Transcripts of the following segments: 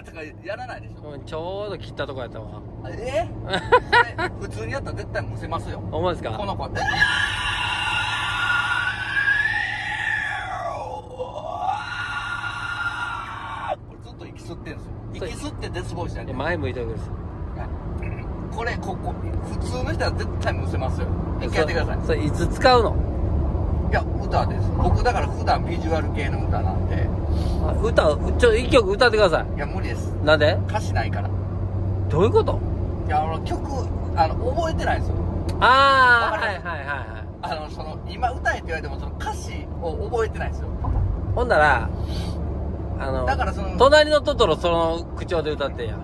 ーとかやらないでしょ。うんちょうど切ったとこやったわ。え普通にやったら絶対むせますよ。思うんですか？この子これずっと息吸ってんすよ。息吸ってデスボイスやね前向いてくださこれここ普通の人は絶対むせますよ。い一回やってください。それいつ使うの？いや歌です。僕だから普段ビジュアル系の歌なんで。あ歌ちょっと一曲歌ってください。や無理です。いなんで？歌詞ないから。どういうこと？いやあの曲あの覚えてないんですよ。ああはいはいはいはい。あのその今歌えって言われてもその歌詞を覚えてないんですよ。ほんならあのだからその隣のトトロその口調で歌ってんや。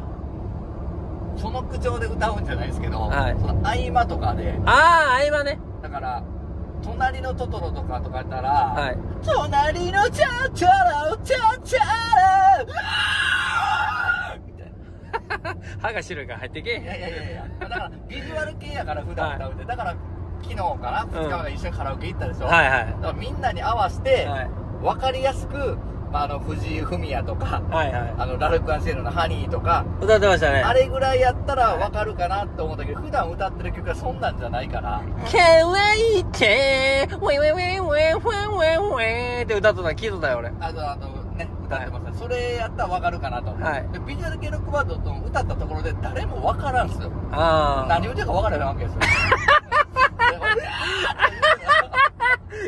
その口調で歌うんじゃないですけど、はい。その合間とかで。ああ合間ね。だから隣のトトロとかとかやったら、はい。隣のチャチャラチャチャラみたいな。歯が白いから入ってけえいやいやいやいやだからビジュアル系やから普段歌うて、だから昨日かな2日前一緒にカラオケ行ったでしょ、はいはい。だからみんなに合わせて、はい。分かりやすく、まあ、あの藤井フミヤとかはいはいあのラルク・アンシェルの「ハニー」とか歌ってましたね。あれぐらいやったら分かるかなって思ったけど普段歌ってる曲はそんなんじゃないから。可愛いって、ウェイウェイウェイウェイウェイウェイウェイって歌っとったの聞いとったよ俺。あとあとね歌ってますね、それやったら分かるかなと、はい。でビジュアル系ロックバンドと歌ったところで誰も分からんすよ。ああ。何言うてるか分からへんわけですよ。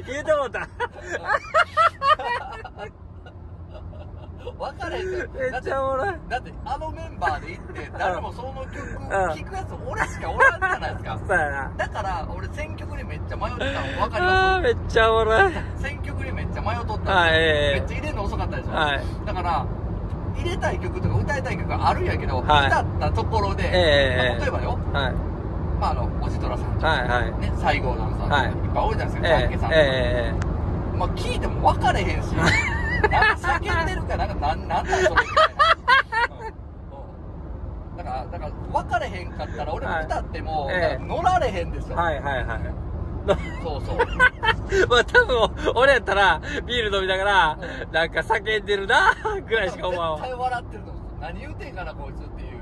言うてもうた。分からへんすよ。めっちゃおもろい。だってあのメンバーで行って誰もその曲ん。聴くやつ俺しかおらんじゃないですか。そうやな。だから俺選曲にめっちゃ迷ってたの分かりまめっちゃおもろい。す選曲にめっちゃ迷っとったんですよ、めっちゃ入れるの遅かったでしょ、はい。だから入れたい曲とか歌いたい曲があるんやけど、はい歌ったところで、ええまあ例えばよ、はい。まあ、あのおじとらさんとか、はいはい。ね、西郷さんさんとか、はい。い、っぱい多いじゃないですか、え三宅さんとか、ええ。まあ、聞いても分かれへんし 叫んでるかなんかなんなんなんそれみたいな、うだからだから分かれへんかったら俺はい歌っても、ええ乗られへんですよ、はいはいはい。そうそう。まあ多分、俺やったら、ビール飲みながら、なんか叫んでるなぐらいしか思わんわ。絶対笑ってると思う。何言うてんかなこいつっていう。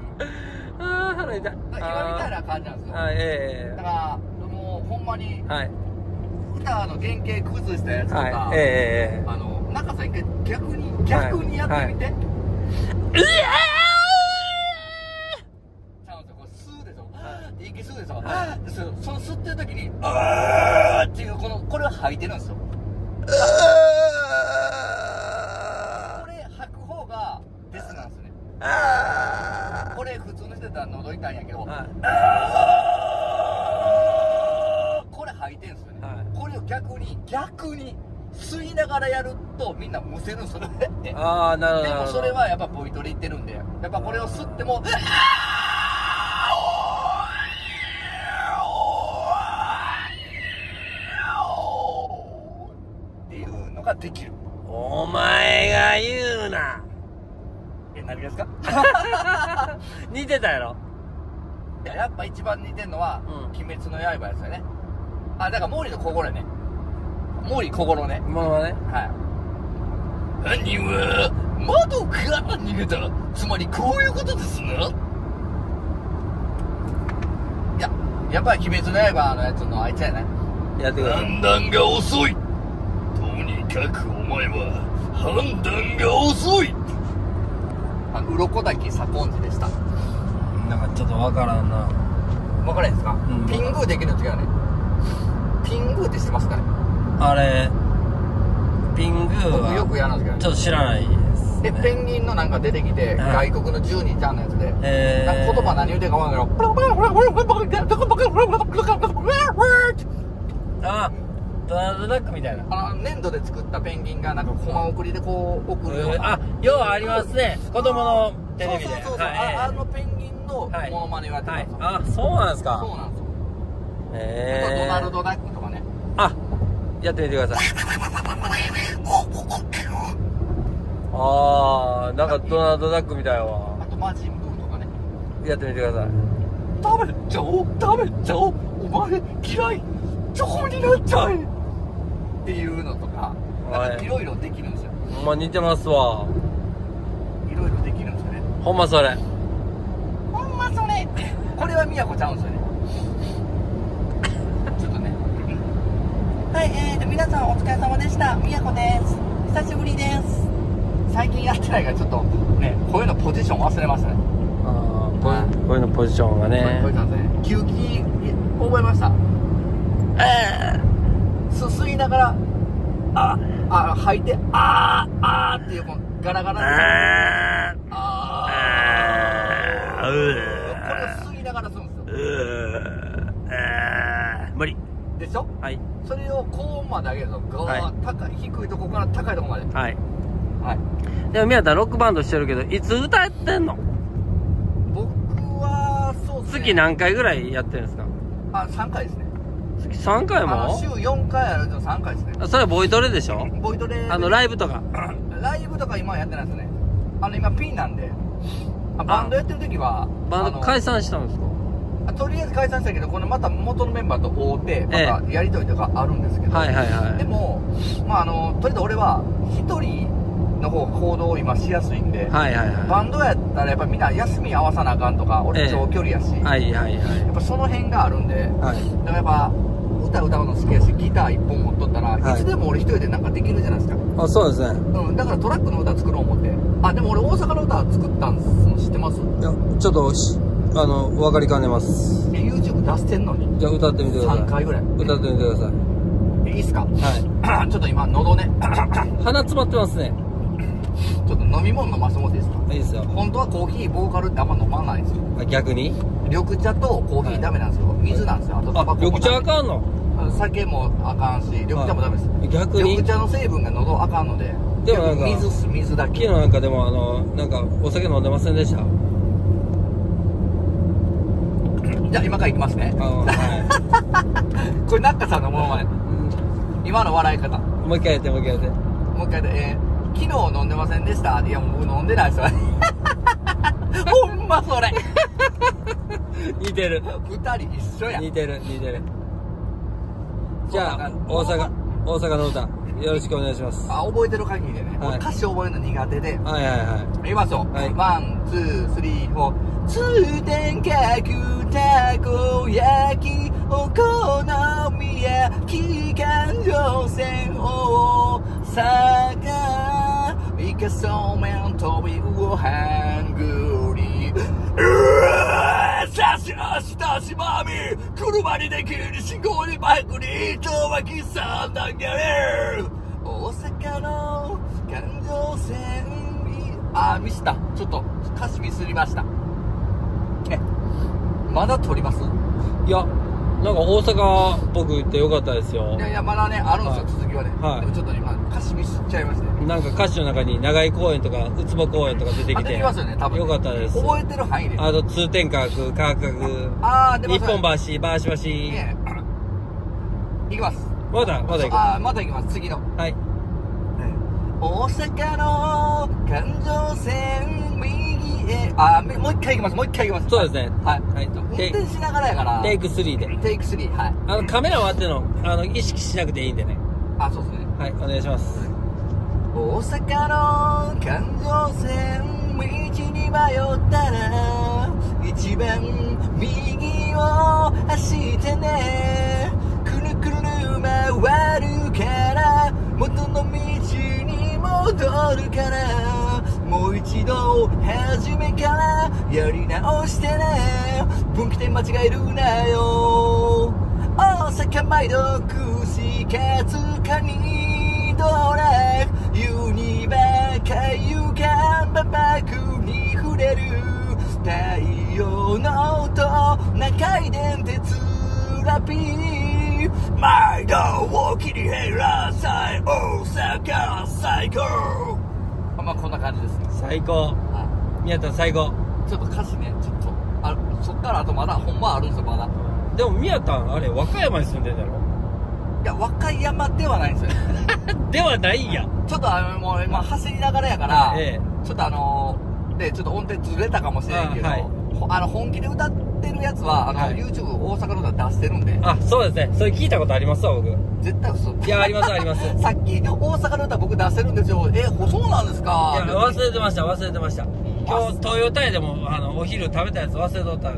ああ、腹痛い。今みたいな感じなんですよ。あーえだからもうほんまにえはい。歌の原型崩したやつとか、はい。えええ。あの中さん一回逆に逆にやってみて、はいちゃうんですよこれ吸うでしょ。って息吸うでしょ。でそその吸ってる時に「あー」っていうこのこれを吐いてるんですよ。これ吐く方がデスなんですね。これ普通の人だったら喉痛いんやけど、はい。これ吐いてんすよね、はい。これを逆に逆に吸いながらやるとみんなむせるんそれってああ、なるほど。でもそれはやっぱボイトレいってるんでやっぱこれを吸ってもっていうのができる。お前が言うな。え何ですか？似てたやろ。いややっぱ一番似てるのはうん「鬼滅の刃」ですよね。あだから毛利の心ね毛利心ね。ものはね。はい。犯人は窓から逃げたつまりこういうことですないややっぱり「鬼滅の刃」のやつのあいつやね。やってください。判断が遅い。とにかくお前は判断が遅い。あの鱗滝左近寺でした。なんかちょっとわからんな。分からへんですか、ん。ピングーできるん違うね。ピングーって知ってますかね？あれ、ピングーよくやるんですけどちょっと知らないです。ペンギンのなんか出てきて、はい外国の12ちゃんのやつで、えーなんか言葉何言うてるか分からんけど、あ、ドナルド・ダックみたいな。あの、粘土で作ったペンギンがなんかコマ送りでこう送るような。えーあ、ようありますね。子供のテレビで。そうそうそうそう、はいああのペンギンのはいモノマネをやっては。あ、そうなんですか。そうなんですよ。えー、ドナルド・ダックやってみてください。あー、なんかドナルド・ダックみたいわあ。とマジンブーとかね。やってみてください。食べちゃおう食べちゃおうお前嫌いチョコになっちゃえっていうのとか、なんはいかいろいろできるんですよ。ほんま似てますわ。いろいろできるんですよね。ほんまそれ。ほんまそれってこれはみやこちゃうんですよねちょっとねはいえーと皆さんお疲れ様でした。みやこです。久しぶりです。最近やってないからちょっとね声のポジション忘れましたね。あー声声のポジションがね。声。なんで。すね吸気覚えました。えー、す吸いながらああ吐いてあーあーっていうこのガラガラああーあー。これを吸いながらするんですよーあー無理。でしょはい。それを高音まで上げるとガーはい。高い低いとこから高いとこまで。はい。はい。でも宮田ロックバンドしてるけど、いつ歌ってんの？僕はそうですね。月何回ぐらいやってるんですか？あ3回ですね。月3回あの週も4回あると3回ですね。あそれボイトレでしょ？ボイトレあの、ライブとか？ライブとか今はやってないですね。あの今ピンなんで。あバンドやってる時はバンド解散したんですか？あとりあえず解散したけどこのまた元のメンバーと会うてまたやりとりとかあるんですけど、はいはいはい。でもまああのとりあえず俺は一人の方が行動を今しやすいんで、はいはいバはンドやったらやっぱみんな休み合わさなあかんとか俺ええ長距離やし、い。はいはいやはっぱその辺があるんでい。はい。だからやっぱ歌歌うの好きやしギター一本持っとったら、はいい、つでも俺一人でなんかできるじゃないですか、あ、そうですね。うん、だからトラックの歌作ろう思ってあでも俺大阪の歌作ったんですの知ってます？いや、ちょっとし、あの、分かりかねます。え YouTube 出してんのに？じゃあ歌ってみてください。3回ぐらい。歌ってみてください。えいいっすか？はい。ちょっと今喉ね。鼻詰まってますね。ちょっと飲み物飲ませてもらっていいですか？いいですよ。本当はコーヒーボーカルってあんま飲まないんですよ。あ、逆に？緑茶とコーヒーダメなんですよ、水なんですよ。あとタバあ、コも緑茶あかんの？酒もあかんし緑茶もダメです、はい。逆に？緑茶の成分が喉あかんのででもなんか水水だけ。昨日なんかでもあの、なんかお酒飲んでませんでした？じゃあ今からいきますね。は これ中さんのものまね。い。今の笑い方。もう一回やって、もう一回やって。もう一回で、えー昨日飲んでませんでした？いやもう僕飲んでないですよ。ほんまそれ。似てる。二人一緒や。似てる、似てる。じゃあ大阪、大阪の歌、よろしくお願いします。はあ覚えてる限りでね、はい。俺歌詞覚えるの苦手で。いはいは言いましょう、はい。ワン two three four。通天閣たこ焼きお好み焼き環状線大阪イカそうめん飛び魚ハングリー。うわー差し足しまみ車にできる信号にバイクに人はきさんだけ大阪の環状線にあミスったちょっと歌詞ミスりましたえまだ撮ります。いや、なんか大阪僕行ってよかったですよい。やいやまだねあるんですよ、はい続きはね、はいでもちょっと今歌詞ミスっちゃいましてなんか歌詞の中に長井公園とか、ウツボ公園とか出てきて。あ出てきますよね多分よかったです。覚えてる範囲であと通天閣、価格、あー出ます日本橋、バーシ橋。ねいきますまだ、まだ行く。あーまた行きます次のはい。大阪の環状線右へあめもう一回行きますもう一回行きますそうですね。はいはい。運転しながらやからテイク3で。テイク3はいあの、カメラ回っての、あの、意識しなくていいんでね。あそうですねはい、お願いします。大阪の環状線道に迷ったら一番右を走ってねくるくる回るから元の道に戻るからもう一度初めからやり直してね。分岐点間違えるなよ。大阪毎度串カツカニドラユニバ海遊館万博に触れる。太陽の音。中井電鉄ラピー。毎度を切り減らさい大阪最高。まあこんな感じですね最高。宮田最高。ちょっと歌詞ねちょっとあそっからあとまだほんまあるんですよまだ。でも宮田、あれ、和歌山に住んでんだろ？いや和歌山ではないんですよ。ではないんや。ちょっとあのもう今走りながらやから、えちょっとあのでちょっと音程ずれたかもしれんけどあはい。ほあの本気で歌ってるやつはあの、はい。YouTube 大阪の歌出してるんで。あ、そうですね。それ聞いたことあります？わ、僕。い絶対嘘。や、あります、あります。い さっき大阪の歌僕出してるんですよ。えほそうなんですか？や、忘れてました、忘れてました。今日東洋タイでもあのお昼食べたやつ忘れとった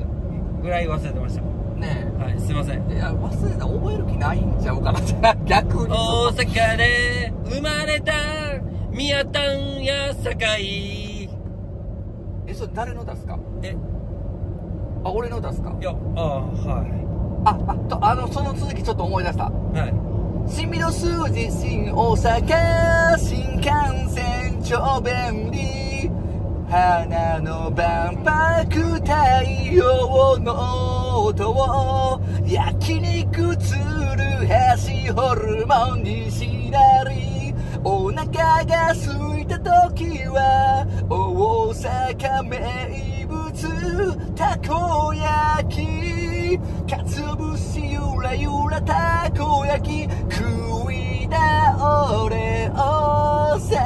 ぐらい忘れてました。ねはいすいません。えいや忘れた覚える気ないんちゃうかな逆に。大阪で生まれた宮丹や堺えそれ誰の歌っすか？えあ俺の歌っすか？いやあはああとあのその続きちょっと思い出した。い。はいの数字新大阪新幹線超便利。花の万博太陽の音を焼肉鶴橋ホルモンにしなり。お腹が空いた時は大阪名物たこ焼き。かつお節ゆらゆらたこ焼き。食いな俺大阪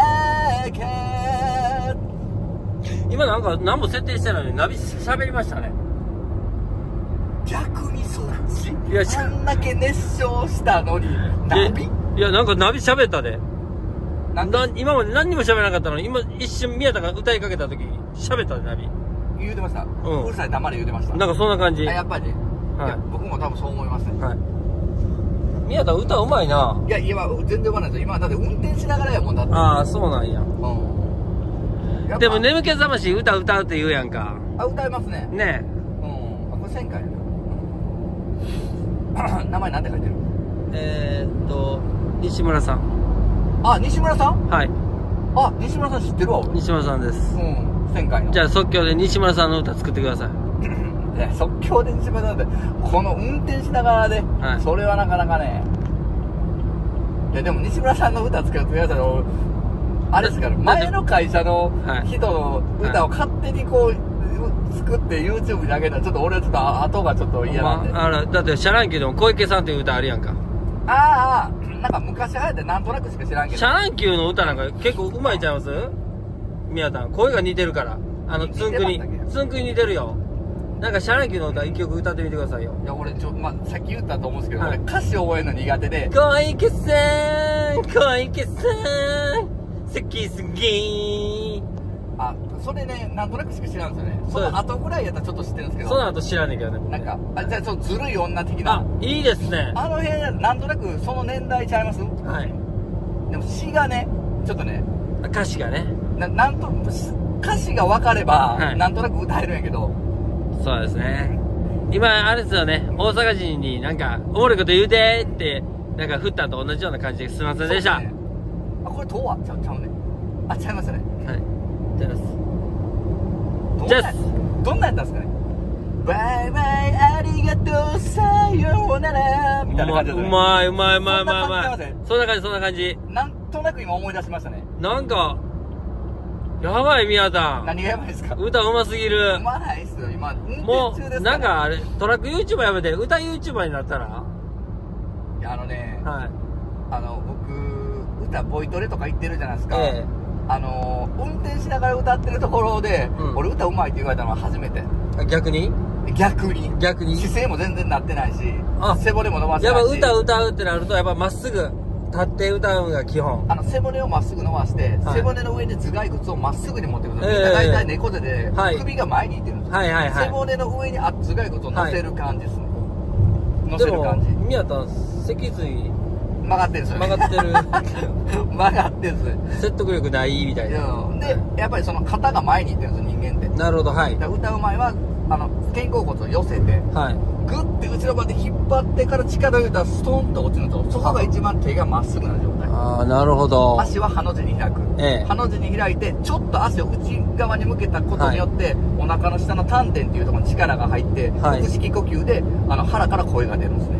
今なんか何も設定してないのにナビ喋りましたね。逆にそっちいやしあんだけ熱唱したのにナビ？いやなんかナビ喋ったで。なんで？な今まで何にも喋らなかったのに今一瞬宮田が歌いかけた時喋ったでナビ言うてました、ん。うるさい黙れ言うてました。なんかそんな感じ。やっぱり、い、や僕も多分そう思いますね。い。宮田歌うまいな。いや今全然わないですよ。今だって運転しながらやもんだって。ああそうなんや。うん。でも眠気覚まし歌歌うって言うやんか。あ歌いますね。ね。うん。あこれ1000回や。な 名前なんて書いてる？ええー、っと西村さん。あ西村さん？はい。あ西村さん知ってるわ俺。西村さんです。うん1000回の。じゃあ即興で西村さんの歌作ってください。いや即興で西村さんってこの運転しながらで、はい。それはなかなかね。いやでも西村さんの歌作ってくださいよ。あれですから前の会社のはい。人の歌を勝手にこう、作って YouTube に上げたらちょっと俺はちょっと後がちょっと嫌なんで、まあ、あらだってシャ乱Qでも小池さんっていう歌あるやんか。ああなんか昔流行ってなんとなくしか知らんけど。シャ乱Qの歌なんか結構うまいちゃいます？宮田声が似てるから。あの似つんくにつんくに似てるよ。なんかシャランキの歌一曲歌ってみてくださいよ。いや俺ちょ、まあ、さっき言ったと思うんですけど、はい。俺歌詞覚えるの苦手で。小池さん。小池さん。好きすぎあそれねなんとなくしか知らんですよね。その後ぐらいやったらちょっと知ってるんですけど。その後知らねえけどね。僕なんかあじゃあちょっとずるい女的な。あいいですね。あの辺なんとなくその年代ちゃいます？はい。でも詩がねちょっとね。歌詞がねななんと歌詞が分かれば、はい。なんとなく歌えるんやけど。そうですね。今あれですよね。大阪人になんかおもろいこと言うてってなんか振ったと同じような感じですいませんでした、そうすね。あこれ東亜ちゃうちゃうね。あちゃいますね。はい。じゃあどんなじゃあどんなんやったんですかね？バイバイありがとうさようならみたいな感じだうったね。まいうまいうまいうまいうまい。そんな感じそんな感じ。なんとなく今思い出しましたね。なんかやばい宮田。何がやばいですか？歌うますぎる。うまないっすよ。今運もうなんかあれトラック YouTuber やめて歌 YouTuber になったら？いやあのね、はい。あの僕歌ボイトレとか言ってるじゃないですか、えあの運転しながら歌ってるところで、うん。俺歌うまいって言われたのは初めて。え逆に？逆に。逆に？姿勢も全然なってないしあ背骨も伸ばし。てやっぱないし歌歌うってなるとやっぱまっすぐ立って歌うのが基本。あの背骨をまっすぐ伸ばして、はい。背骨の上で頭蓋骨をまっすぐに持ってくる、ええ。みんな大体猫背で、はい。首が前にいってるんですよ、はいはいはい。背骨の上にあ頭蓋骨を乗せる感じですね、乗せる感じ。宮田脊髄曲がってるんですよね曲がってる。曲がってる。んです説得力ないみたいな。うん。でやっぱりその肩が前にいってるんですよ人間って。なるほどはい。歌う前はあの肩甲骨を寄せてはい。グッて後ろまで引っ張ってから力を入れたらストンと落ちるんですよそこが一番手がまっすぐな状態。ああなるほど。足はハの字に開く、ええ。ハの字に開いてちょっと足を内側に向けたことによって、お腹の下の丹田っていうところに力が入って、はい。腹式呼吸であの腹から声が出るんですね。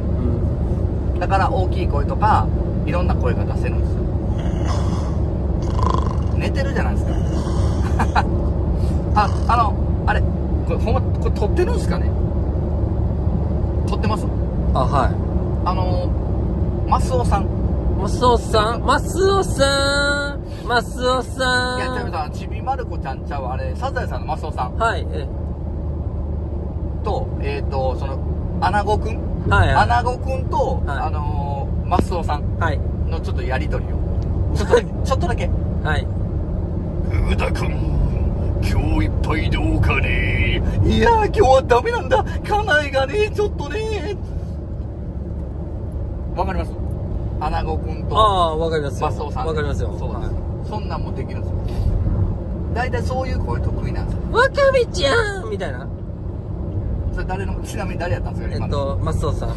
うん。だから大きい声とかいろんな声が出せるんですよ。寝てるじゃないですか。ああのあれこれほんまこれ撮ってるんですかね？撮ってます？あはい。あのマスオさん。マスオさん？マスオさん？マスオさん？いやちなみにさちびまる子ちゃんちゃうあれサザエさんのマスオさん。はいえとえっ、とそのアナゴくん？はいはい。アナゴくんと、はい。あのー、マスオさん。はい。のちょっとやりとりを。ちょっとだけちょっとだけ。はい。うだくん今日いっぱいどうかね。いやー今日はダメなんだ。家内がねちょっとね。わかります？穴子くんとああわかりますよ。マスオさん。わかりますよ。そうです、はそんなんもできるんですよ。大体そういう声得意なんですよ。いわかめちゃんみたいな。それ誰のちなみに誰やったんですかえっとマスオさん。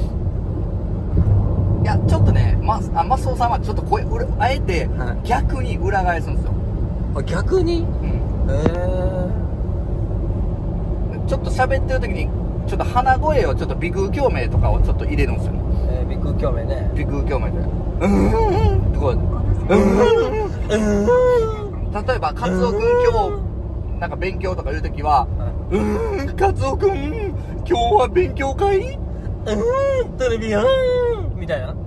いやちょっとねマスあマスオさんはちょっと声裏あえてはい。逆に裏返すんですよ、あ逆に？うんちょっと喋ってる時にちょっと鼻声をちょっと鼻腔共鳴とかをちょっと入れるんですよ。えー、ビッグ共鳴ね。鼻腔共鳴で「うん。うん」とか「うん。例えばカツオ君今日なん。か勉強とか言う時は「うーん。カツオ君今日は勉強会?」うん。トレビアンみたいなね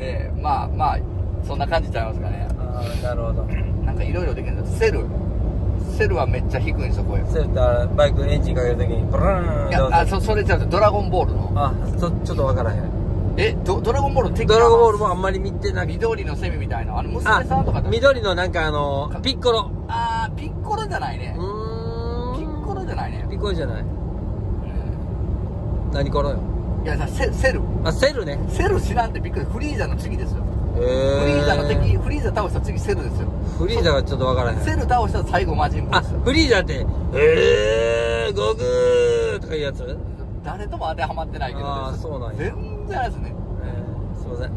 えまあまあそん。な感じちゃいますかねああなるほどかいろいろできるんですセル。セルはめっちゃ低いんですよ声。そうやったらバイクエンジンかけるときにブルーンいやあそそれじゃドラゴンボールの。あそちょっとわからへん。えドドラゴンボールドラゴンボールもあんまり見てなくて。緑のセミみたいなあの娘あさんとかだ緑のなんかあのピッコロ。あーピッコロじゃないうねーん。ピッコロじゃないね。ピッコロじゃない。うん。何コロよ。いやセセル。あセルね。セル知らんってびっくりフリーザの次ですよ。へフリーザの敵えフリーザ倒したら次セルですよ。フリーザがちょっとわからへん。セル倒したら最後魔人ブあフリーザってえーゴグーとかいうやつ？誰とも当てはまってないけどあーそうなんや。全然ですね。えーすいません。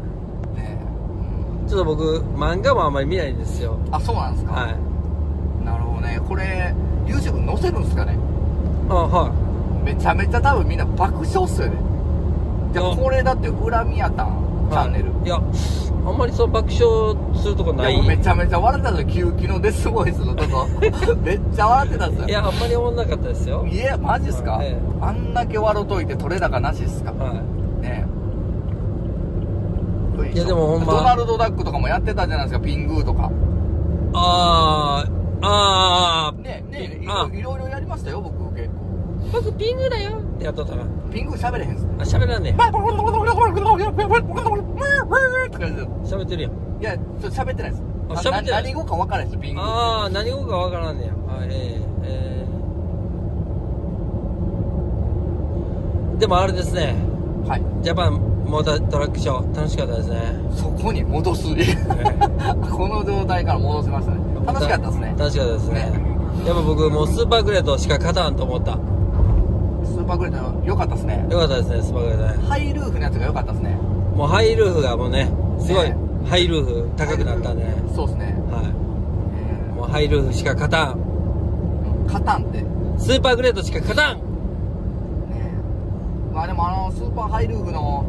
ねえちょっと僕漫画もあんまり見ないんですよ。あそうなんですか、はい。なるほどね。これ YouTube 載せるんですかね？あはめちゃめちゃ多分みんな爆笑っすよね。じゃあ。あこれだって恨みやたん。いチャンネル、いやあんまりそう爆笑するとこない。いやもうめちゃめちゃ笑ってたんですよキューキのデスボイスのとこ。めっちゃ笑ってたんですよいやあんまり思んなかったですよ。いやマジっすか、ええ。あんだけ笑うといて取れ高なしっすか？はねえ。いやでもほんま。ドナルドダックとかもやってたじゃないですかピングーとか。いあーあー。ねえねえいあろいろいろやりましたよ僕結構。僕ピングだよってやっとったらピングー喋れへんあ喋らんね。喋ってるやんいやちょ喋ってないですあ喋ってないな何語か分からないですピングーああ何語かわからんねやあえー、えー、でもあれですねはいジャパンモータートラックショー楽しかったですねそこに戻すこの状態から戻せましたね楽しかったですね楽しかったですねねやっぱ僕もうスーパーグレートしか勝たんと思ったパーグレード良かったですね。よかったですねスーパーグレートねハイルーフのやつが良かったですね。もうハイルーフがもうねすごい、ね。ハイルーフ高くなったんでねそうですね。はい。えもうハイルーフしか勝たん。ーカタンって。ねスーパーグレートしか勝たん。まあでもあのスーパーハイルーフの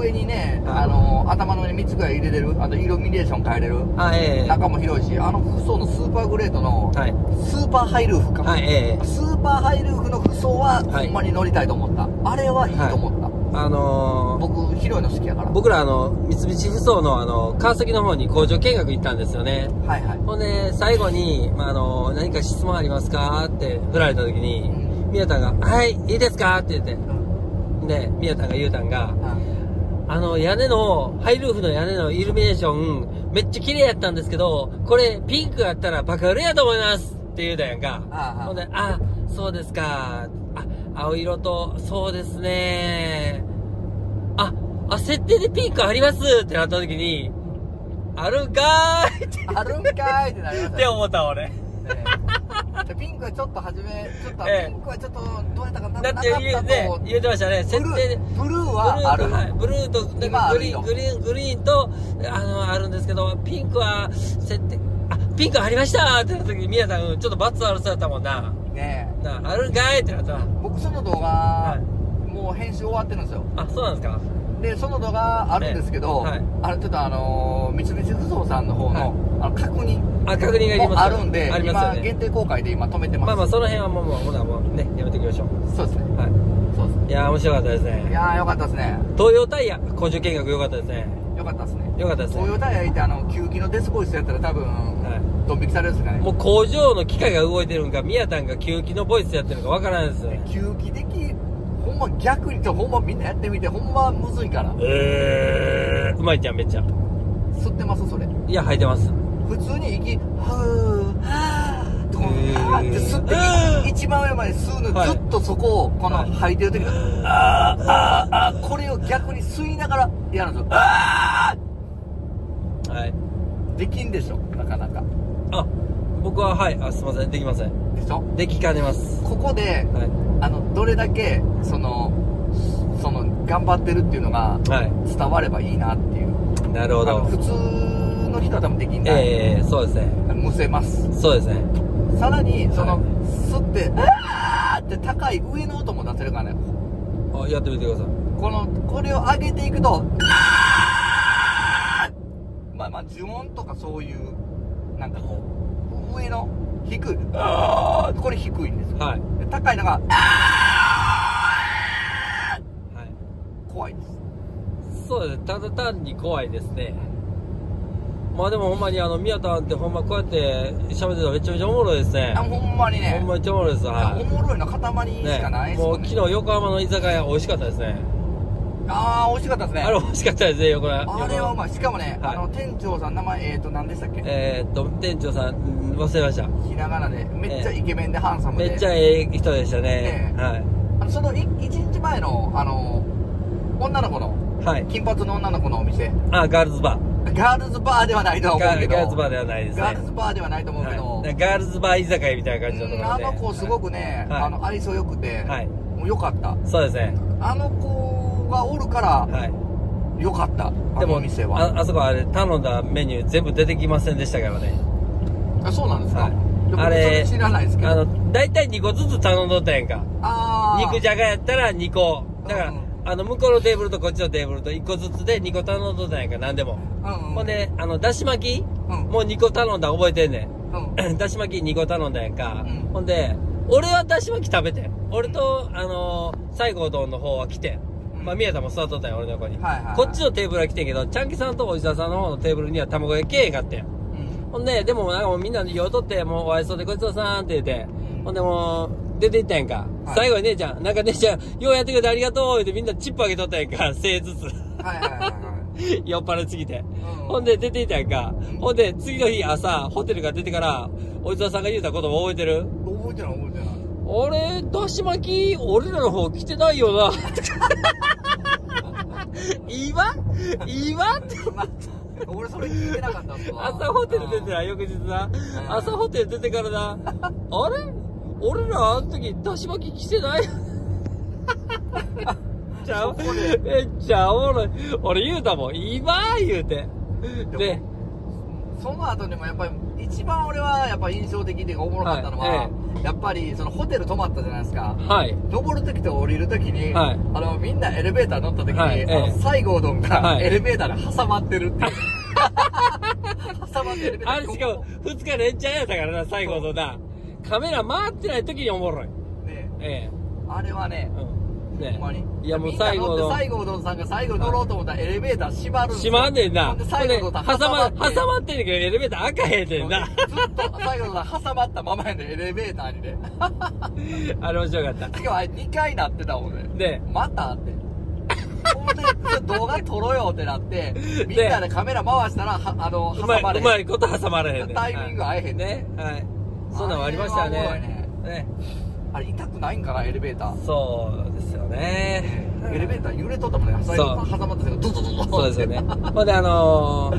上にね、はい。あの頭の上に3つぐらい入れれる。あとイルミネーション変えれる。あええ。中も広いしあの服装のスーパーグレートのはい。スーパーハイルーフか、はいええスーパーハイルーフの服装ははい。ほんまに乗りたいと思った、あれはいいと思った、あのー、僕広いの好きやから。僕らあの三菱地層のあの川崎の方に工場見学行ったんですよね。はいはい。ほんで最後に、まあ、あの何か質問ありますかって振られた時に宮田が「はいいいですか?」って言って。で宮田が言うたん。があの屋根のハイルーフの屋根のイルミネーションめっちゃ綺麗やったんですけどこれピンクやったらバカ売れやと思いますって言うたやんか。ああほんであそうですか。あ青色とそうですね。ああ設定でピンクありますってなった時にあるんかーいって。あるんかーいってなりましたって思った俺。ねでピンクはちょっと初めちょっと、ええ。ピンクはちょっとどうやったかなだってねと、言うてましたね。設定で。ブルーはある。ブルーとはい、ブルーとなん今かグリーングリーングリーンとあのあるんですけどピンクは設定あピンクありましたってなった時に宮さんちょっと罰悪そうやったもんな。ねなあるんかいってなった。僕その動画、はもう編集終わってるんですよ。あそうなんですかでその動画あるんですけど、ええはい。あれちょっとあのー三菱不動産の方の,、はい。あの確認あ確認がいりもますあるんでありますよね。今限定公開で今止めてます。まあまあその辺はもうもうもうねやめておきましょう。そうですね。はい。そうですいやー面白かったですいねやーよかったですね。東洋タイヤ工場見学良かったですね。よかったですね。よかったですね。東洋タイヤ行ってあの吸気のデスボイスやったら多分、い。ドン引きされるんですかね。もう工場の機械が動いてるんか宮田が吸気のボイスやってるのかわからないですよね。吸気的ほんま逆にとほんまみんなやってみてほんまむずいから。えー、うまいじゃんめっちゃ。吸ってますそれ。いや吐いてます。普通に息はーはこのへー。あーって吸って一番上まで吸うの、はい。ずっとそこをこのはい吐いてる時の、あーあーあー。これを逆に吸いながらやるんですよあはいー。できんでしょなかなか。あ僕ははいあすいません。できません。でしょ？できかねます。ここではい。あのどれだけそのその頑張ってるっていうのがはい。伝わればいいなっていう。なるほど。あの普通の人は多分できんない、ええそうですね。むせます。そうですね。さらにその、はい吸ってあーって高い上の音も出せるからね。あやってみてください。このこれを上げていくとあー！まあまあ呪文とかそういうなんかこう上の低い。あーこれ低いんですよ。はい。で高いのがはい。怖いです。そうですね。ただ単に怖いですね。まあでもほんまにあの宮田ってほんまこうやって喋ってたらめちゃめちゃおもろいですね。あほんまにね。ほんまめっちゃおもろいですおはいもろいの塊しかないですもんね。もう昨日横浜の居酒屋美味しかったですねああ美味しかったですね。あれ美味しかったですね横浜あれはうまいしかもね、はい。あの店長さん名前えっ、ー、と何でしたっけ、えー、っと店長さんうん忘れました。ひらがなで。めっちゃイケメンでハンサムで、めっちゃええ人でしたね。ねはい。あのその1日前のあの女の子のはい。金髪の女の子のお店。あガールズバガールズバーではないと思うけど。ガールズバーではないですね。ガールズバーではないと思うけど、はい、ガールズバー居酒屋みたいな感じのところで。うんあの子すごくね、はい。あの愛想良くて、はい。もう良かった。そうですね。あの子がおるからはい。良かった、あでも店は。ああそこあれ頼んだメニュー全部出てきませんでしたからね。あそうなんですか、はい。あれ知らないですけど。あの大体2個ずつ頼んどったやんか。肉じゃがやったら2個。だから、うんあの向こうのテーブルとこっちのテーブルと1個ずつで2個頼んどったやんか何でも、うんうん。ほんであのだし巻きうん。もう2個頼んだ覚えてんねうん。んだし巻き2個頼んだやんか、うんほんで俺はだし巻き食べてん。俺とあの西郷丼の方は来てんまあ、宮田も座っとったんや俺の横に、はいはいはい。こっちのテーブルは来てんけどちゃんきさんとおじさんの方のテーブルには卵焼きけえへんかったやんうん。ほんで、でもなんかもうみんな用取って、もうお愛想でごちそうさんって言って、うん。ほんでもう、出て行ったやんか。はい。最後に姉ちゃん、なんか姉ちゃん、ようやってくれてありがとう言ってみんなチップあげとったやんか、1000ずつ。はいはいはいはい。酔っ払いすぎて。うんほんで出て行ったやんか。うん。ほんで、次の日朝、ホテルから出てから、おじさんが言うたことも覚えてる？覚えてない覚えてない俺、だし巻き、俺らの方来てないよな。今？今？って。ま俺それ聞いてなかった朝ホテル出てな、翌日な。ん朝ホテル出てからな。あれ？俺らあの時、だし巻き来てない？ちゃう？めっちゃおもろい。俺言うたもん。今？言うて。で、その後でもやっぱり一番俺はやっぱ印象的でおもろかったのは、はいやっぱりそのホテル泊まったじゃないですかはい。登る時と降りる時に、はいあのみんなエレベーター乗った時に、はいええあの西郷どんがはいエレベーターで挟まってるっていう、挟まってエレベーターあれしかも、二日連チャンやったからな、最後のな。カメラ回ってない時におもろい。ねえあれはねえ。うん。ねいやもう最後の乗って西郷どんさんが最後乗ろうと思ったらエレベーター閉まるんですよ閉まんねんな。ほんでほん西で挟ま、って挟まってんねんけど、エレベーター開かへんねんな。ずっと西郷どんさん挟まったままやねんエレベーターにね あれ面白かった。しかもあれ2回なってたもんねで、またって。ほんで、動画撮ろうよってなって、みんなでカメラ回したら、はあの、挟まれへ。うんまいこと挟まれへんねん。タイミング合えへんね。はい。そんなんもありましたねね。ね。あれ、痛くないんかな、エレベーター。そうですよね。エレベーター揺れとったもんね、そう挟まったけど、ドドドドドそうですよね。ほんで、あの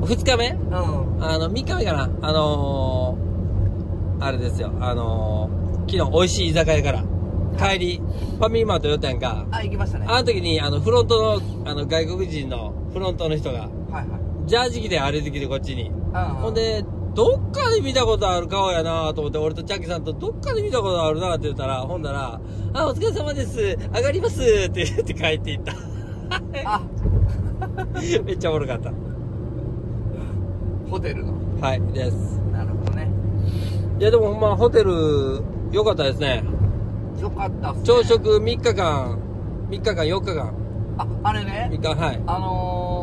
ー、二日目？うん。あの、三日目かな？あのー、あれですよ。あのー、昨日美味しい居酒屋から、帰り、ファミリーマート寄ったやんか。あ、行きましたね。あの時に、あの、フロントの、あの、外国人のフロントの人が、はいはい。ジャージ着で歩いてきてこっちに。ほん、で、どっかで見たことある顔やなと思って、俺とチャッキさんとどっかで見たことあるなって言ったら、ほんなら、あ、お疲れ様です。上がりますって言って帰っていった。あ、めっちゃおもろかった。ホテルの。はい、です。なるほどね。いや、でもほんま、ホテル、良かったですね。よかったっすね。朝食3日間、3日間、4日間、あ、あれね3、日、はい。あのー、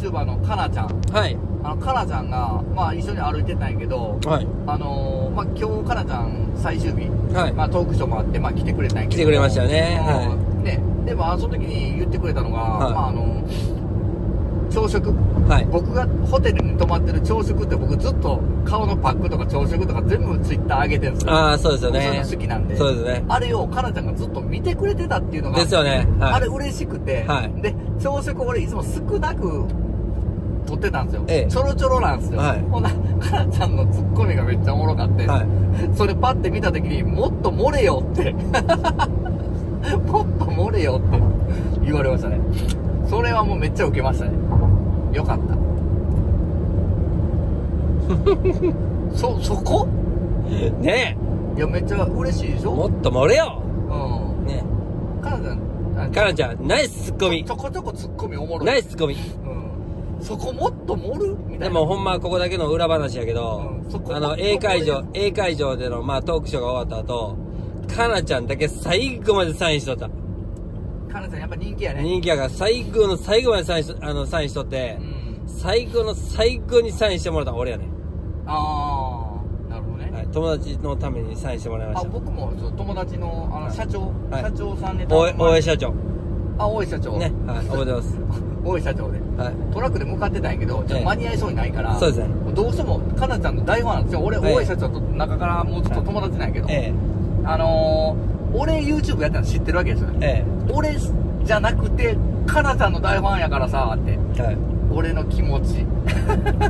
YouTuber のかなちゃん。はい、あの、かなちゃんが、まあ一緒に歩いてたんやけど、はい、あのー、まあ今日かなちゃん最終日、はい。まあトークショーもあって、まあ来てくれたんやけど。来てくれましたよねうんね。でも、あその時に言ってくれたのが、はいまああの、朝食はい。僕がホテルに泊まってる朝食って僕ずっと顔のパックとか朝食とか全部ツイッター上げてるんですよああ、そうですよねの。好きなんでそうですね。あれをかなちゃんがずっと見てくれてたっていうのがですよね。はい。あれ嬉しくて、はいで朝食俺いつも少なく取ってたんですよ、ええ。ちょろちょろなんですよ、はい。ほんなかなちゃんのツッコミがめっちゃおもろかって、はい。それパッて見た時にもっと漏れよって。もっと漏れよって。言われましたね。それはもうめっちゃウケましたね。よかった。そそこ？ねいやめっちゃ嬉しいでしえ。もょっと盛れよ。うん。ねかなちゃん。かなちゃん、ナイスツッコミ。ちょ。こちょこツッコミおもろい。ナイスツッコミ。うんそこもっと盛る？みたいな。でもほんまここだけの裏話やけどうんあの、A 会場、A 会場での、まあ、トークショーが終わった後、かなちゃんだけ最後までサインしとった。かなちゃんやっぱ人気やね。人気やから最後の最後までサインしあのサインしとってう、ん。最後の最後にサインしてもらったの俺やね、ああなるほどね、はい、友達のためにサインしてもらいました。あ僕もそう友達のあのはい。社長、はい。社長さんに。大江大江社長。あ大江社長。ねはい覚えてます。大江社長ではい。トラックで向かってたんやけどちょっとええ間に合いそうにないから、そうですね。どうしてもかなちゃんの大ファンなんです。よ俺ええ。大江社長と中からもうずっと友達なんやけど、えあのー、俺 YouTube やったの知ってるわけですよええ。俺じゃなくてかなちゃんの大ファンやからさって。えはい。俺の気持ち。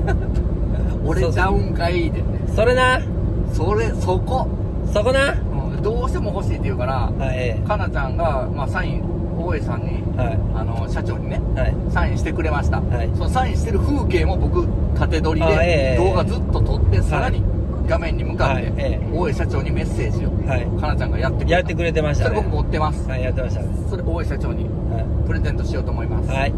俺ちゃうんかいって。それな。それそこ、そこな。うん。どうしても欲しいって言うからはいえ。かなちゃんが、まあ、サイン大江さんにえはい。あの社長にねはい。サインしてくれました、はい。そのサインしてる風景も僕縦撮りで動画ずっと撮ってさらに画面に向かって大江社長にメッセージをはい。かなちゃんがやってくれた。やってくれてましたね。それ僕持ってます。はいやってましたね。それ大江社長にはプレゼントしようと思います、いはい。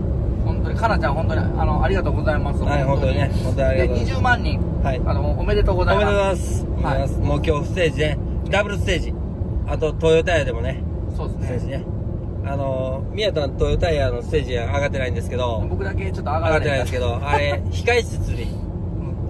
本当にかなちゃん本当にあのありがとうございます。はい本当に。ね本当にありがとうございます。で20万人はい。あのおめでとうございます。おめでとうございます。はい。もう今日ステージね、ダブルステージ。あと、トヨタイヤでもね、すそうですね。ステージね。あの、宮田のトヨタイヤのステージは上がってないんですけど、僕だけちょっと上上がってないんですけど、あれ、控え室に、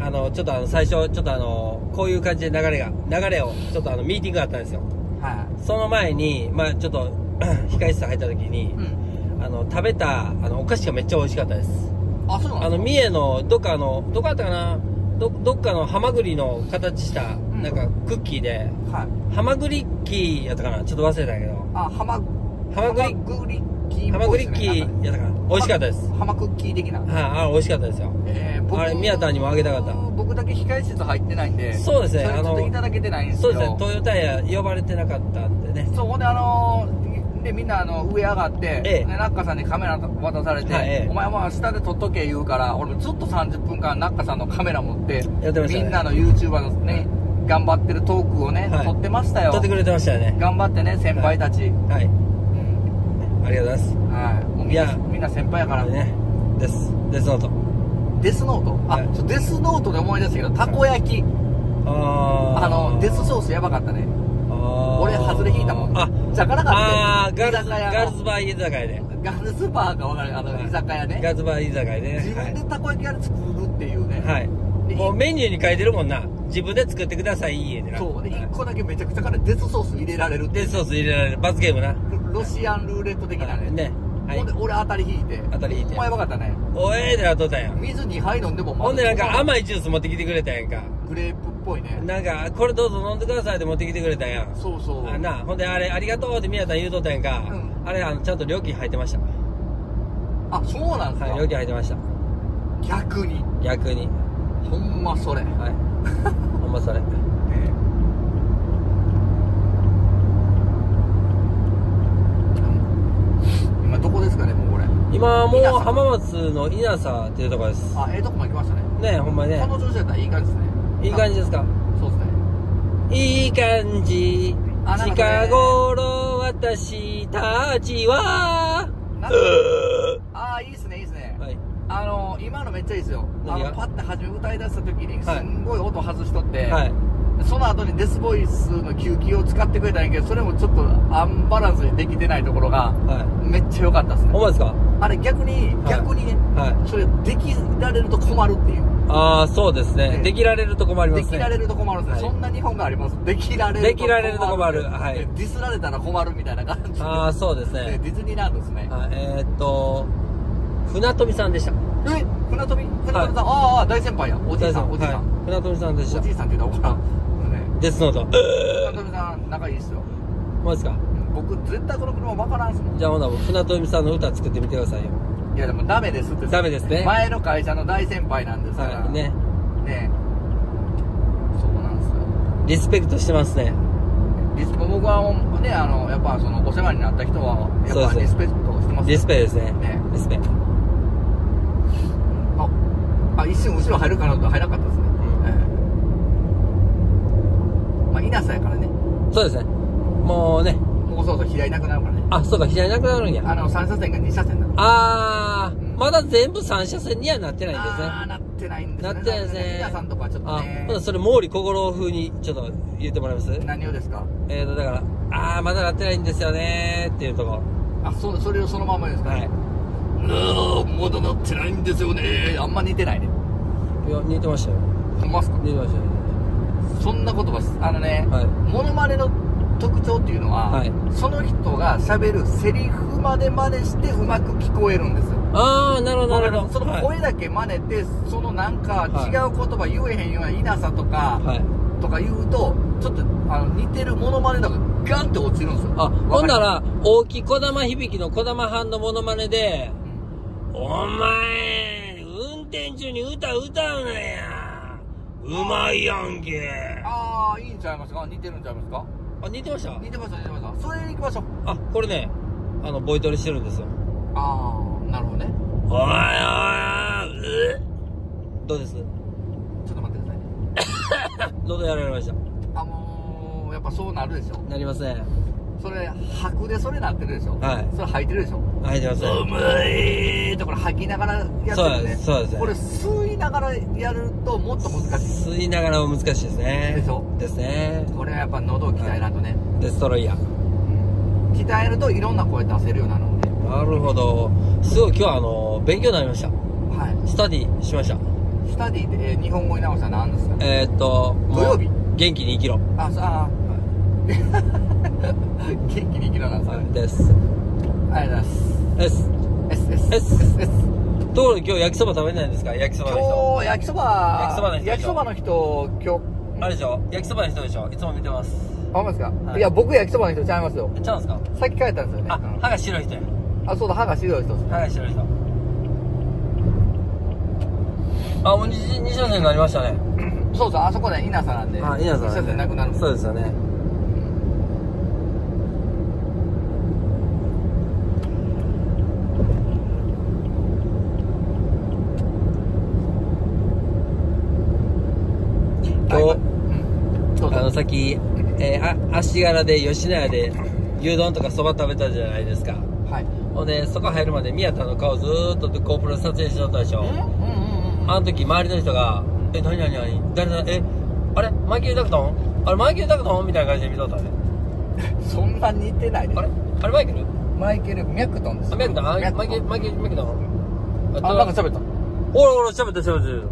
あの、ちょっとあの、最初、ちょっとあの、こういう感じで流れが、流れを、ちょっとあの、ミーティングがあったんですよ。はその前に、まあちょっと、控え室入った時にい、うん。あの、食べた、あの、お菓子がめっちゃ美味しかったです。あそうなんあの、です三重の、どっかの、どこだったかな？ど、どっかのハマグリの形した、ん。なんか、クッキーで、かはい。ハマグリッキーやったかな？ちょっと忘れたけど。あハマハマグリッキーハマグリッキーやったかな美味しかったです。ハマクッキー的な。はい、あれ美味しかったですよ。えー、僕あれ宮田にもあげたかった。僕だけ控え室入ってないんでそうですねあのといただけてないんですよそうですね、トヨタイヤ呼ばれてなかったんでね。そうほんであのー、でみんなあの上上がって、ええ。でナッカさんにカメラ渡されて、はいええ。お前は下で撮っとけ言うから俺もずっと30分間ナッカさんのカメラ持ってやってましたね。みんなの YouTuber のね頑張ってるトークをね、はい。撮ってましたよ。撮ってくれてましたよね。頑張ってね先輩たち、はい。うんありがとうございます。はいみんいやなみんな先輩やから、ね。です。デスノート。デスノート？あ、はいそうデスノートで思い出したけどたこ焼きあー。あのデスソースやばかったね俺外れ引いたもんあ、じゃからかってガールズ、ガールズバー居酒屋で。ガールズバーか分かるあの、はい居酒屋ねガールズバー居酒屋でね。自分でたこ焼き屋で作るっていうね、はい。でもうメニューに書いてるもんな。自分で作ってください、家でな。そうではい1個だけめちゃくちゃからデスソース入れられるっていうで、ソース入れられる。罰ゲームな。ロシアンルーレット的なね、ね。はいほんで。俺当たり引いて当たり引いてほんまやばかったねおえーってなったんや。水2杯飲んでもほんでなんか甘いジュース持ってきてくれたやんか。グレープっぽいねなんか、これどうぞ飲んでくださいって持ってきてくれたやん。そうそうあな、ほんであれ、ありがとうって宮田言うとったやんか。うんあれ、あの、ちゃんと料金入ってました。あそうなんですか、はい、料金入ってました。逆に逆に。ほんまそれ、はい。ほんまそれ。今どこですかねもうこれ今もう浜松の稲佐っていうとこです。あええとこも行きましたね。ねほんまね。こ。の調子だったらいい感じですね。いい感じですか？そうですね。いい感じ。近頃私たちは、ああいいっすねいいっすね、はい。あの今のめっちゃいいですよ。あのパッて初め歌い出した時にすはい。んごい音外しとって、はい。その後にデスボイスの吸気を使ってくれたんやけどそれもちょっとアンバランスにできてないところがはめっちゃ良かったですい。ほんねまですか？あれ逆にはい。逆にね、はい。それできられると困るっていう。ああ、そうですね。ねできられると困りまね。ですきられると困るんですね、はい。そんな日本があります。できられるできられると困る。はい。でディスられたら困るみたいな感じで。ああ、そうですね。ね。ディズニーランドですね、はい、えー、っと、船富さんでした。え？船飛び船飛びさん、ああ大先輩や。おじいさんおじいさん、はい、船富さんでした。おじいさんって言ったら分からん、ね、デスノート。船飛さん仲いいっすよ。マジですか僕絶対この車分からんっすもん。じゃあほな船富さんの歌作ってみてくださいよ。いやでもダメです。ってダメですね。前の会社の大先輩なんですから、はい。ね。ね。そうなんですよ。リスペクトしてますね。リス僕はねあのやっぱそのお世話になった人はやっぱリスペクトしてますリスペですね。ね。リスペああ一瞬後ろ入るかなと入らなかったですね、ええまあ稲佐やからね。そうですね。もうね。もうそうそう左なくなるからね。あそうか左なくなるんや。あの3車線が2車線なの。あーうん。まだ全部3車線にはなってないんですね。ああなってないんですね。なってないですね。皆さんとかはちょっとあねほなそれ毛利小五郎風にちょっと言ってもらえます？何をですか？えーとだからあーまだなってないんですよねーっていうとこ。あそそれをそのままですか、はい。なあまだなってないんですよねあんま似てないね。いや似てましたよ。ほんまっすか？似てましたよそんな言葉しあのね、はい。モノマネの特徴っていうのは、はい。その人が喋るセリフまで真似してうまく聞こえるんですよ。ああなるほどなるほど。そのはい。声だけ真似て、そのなんかはい。違う言葉言えへんような稲さとか、はい。とか言うとちょっとあの似てるモノマネだからガンって落ちるんですよ。あほんなわら大木小玉響の小玉藩のモノマネでか「お前運転中に歌歌うなやうまいやんけ。るああいいんちゃいますか？似てるんちゃいますか」あ似てました？似てました似てましたそれ行きましょう。あこれねあのボイトレしてるんですよ。ああなるほどね。おいおいおどうです？ちょっと待ってくださいね。喉やられました。あもうやっぱそうなるでしょ。なりませんそれ吐くでそれなってるでしょ？はい。それ吐いてるでしょ？入ってませんうまいってこれ吐きながらやってるね。そうですそうです。これ吸いながらやるともっと難しい。吸いながらも難しいですね。でしょ？ですね。これはやっぱ喉を鍛えないとね、デストロイヤー。鍛えるといろんな声出せるようになるんで。なるほど。すごい今日はあの勉強になりました。はい。スタディしました。スタディで、えー日本語に直したら何ですか？えー、っと土曜日？元気に生きろ。あさあ 元気に生きろなんですかね、です。ありがとうございます。S S S S S ところで今日焼きそば食べないんですか？焼きそばの人今日焼きそば。焼きそばの人焼きそばの人今日。あれでしょ？焼きそばの人でしょ？いつも見てます。あまですか、はい。い、や僕焼きそばの人ちゃいますよ。えちゃうんですか？さっき帰ったんですよね。あうん。歯が白い人や。あそうだ歯が白い人です歯が白い人。あもう 2, 二車線になりましたね。そうそうあそこね稲佐なんで。あ稲さん、一車線なくなるそうですよね今日うんどうぞあのさっき、えー、あ足柄で吉野家で牛丼とかそば食べたじゃないですか。はい。ほんでそこ入るまで宮田の顔ずーっと GoPro 撮影しとったでしょ。うんうんうんうん。あの時周りの人が「え何何何誰だえあれマイケル・ダクトン？あれマイケル・ダクトン?」みたいな感じで見とったね そんな似てないであれ？あれマイケル？マイケル・ミャクトンですあミャクトン？マイケルマイケルマイケルだあなんか喋った。おらおら喋って喋って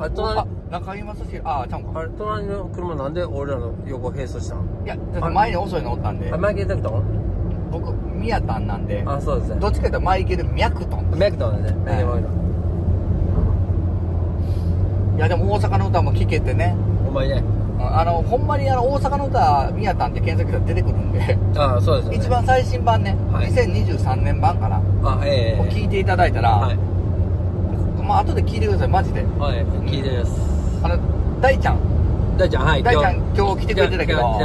あれ隣あ中居正広あちゃうんか。あれ隣の車なんで俺らの横並走したん？いやだって前に遅いのおったんで。あマイケル・ダクトン僕ミヤタンなんで。あそうですね。どっちかというとマイケル・ミャクトン。マイケルだね。マイケルマイケルいやでも大阪の歌も聴けてね。お前ね。あのほんまにあの大阪の歌ミヤタンって検索したら出てくるんで。あそうですよね。一番最新版ね、はい。2023年版かな、あええを聞いていただいたら、はい。まあ後で聞いてくださいマジで。はい聞いてますあの大ちゃん。大ちゃんはい大ちゃん今日。来てくれてたけど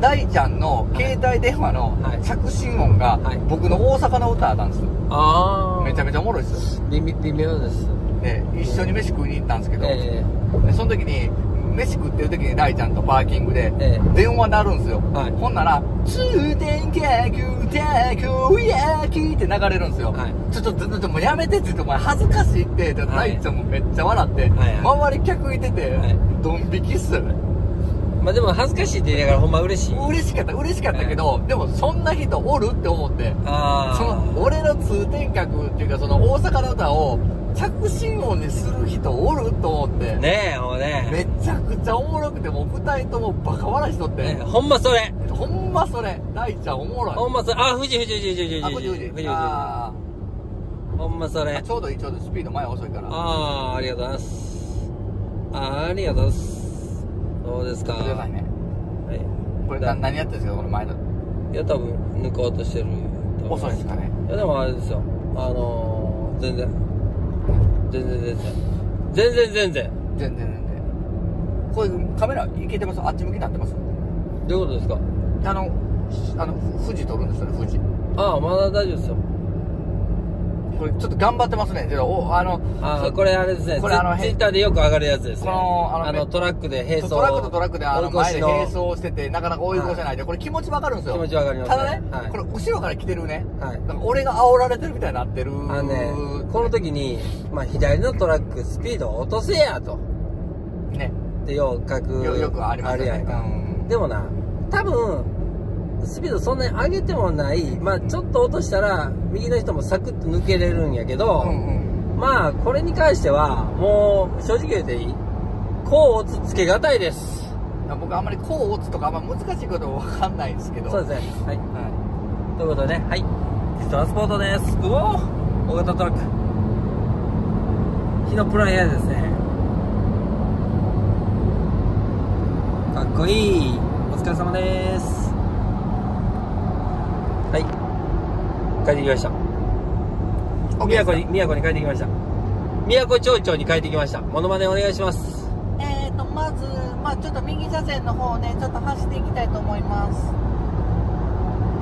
大ちゃんの携帯電話のはい。着信音がはい。僕の大阪の歌なんですよ。ああめちゃめちゃおもろいですよ。微妙です。で一緒に飯食いに行ったんですけど、その時に飯食ってる時に大ちゃんとパーキングでええ。電話鳴るんですよ、はい。ほんなら「通天閣たこ焼き」って流れるんですよ、はい。ちょっとちょっともうやめてって言って「お前恥ずかしいって」大ちゃんもめっちゃ笑って、はい。周り客いてて、はい。ドン引きっすよね。えまあでも恥ずかしいって言いながらほんま嬉しい。嬉しかった嬉しかったけど、でもそんな人おるって思ってその俺の通天閣っていうかその大阪の歌を着信音にする人おると思って、ねえもうね。めちゃくちゃおもろくてもう二人ともバカ笑いしとって、ねほんまそれ。ほんまそれ。大ちゃんおもろい。ほんまそれ。あ富士富士富士富士あ富士富士富士富士あほんまそれ。ちょうどいいちょうどスピード前遅いから。ああありがとうございます。あーありがとうございます。どうですか？くださいね。はい。これな何やってるんですか？この前の。いや多分抜こうとしてる遅いですかね。いやでもあれですよ。あのー、全然全然全然。全然全然。全然全然。これカメラいけてます？あっち向きになってます？どういうことですか？あのあの富士撮るんですよね富士。ああまだ大丈夫ですよこれちょっと頑張ってますね。けどおあのああこれあれですね。これあのツツイッターでよく上がるやつですね。このあのトラックで並走。トラックとトラックであの前で並走しててなかなか追い越せないでこれ気持ちわかるんですよ。気持ちわかりますね。ただね、はい。これ後ろから来てるね。はい。なんか俺が煽られてるみたいになってる。あのねこの時に、まあ、左のトラックスピードを落とせやと。ね。ってよう書くよよくありますよね。るやんか、うん。でもな多分スピードそんなに上げてもないまあちょっと落としたら右の人もサクッと抜けれるんやけど、うんうん。まあこれに関してはもう正直言っていい。こうつつけがたいです。僕あんまりこう打つとかあんま難しいことわかんないですけど。そうですね。はい。はということでね。はい。トランスポートです。うお。ー大型トラック。日のプライヤーですね。かっこいい。お疲れ様ですはい帰ってきましたい宮古に宮古に帰ってきました宮古町長に帰ってきましたモノマネお願いしますえーと、まず、まあちょっと右車線の方をね、ちょっと走っていきたいと思います。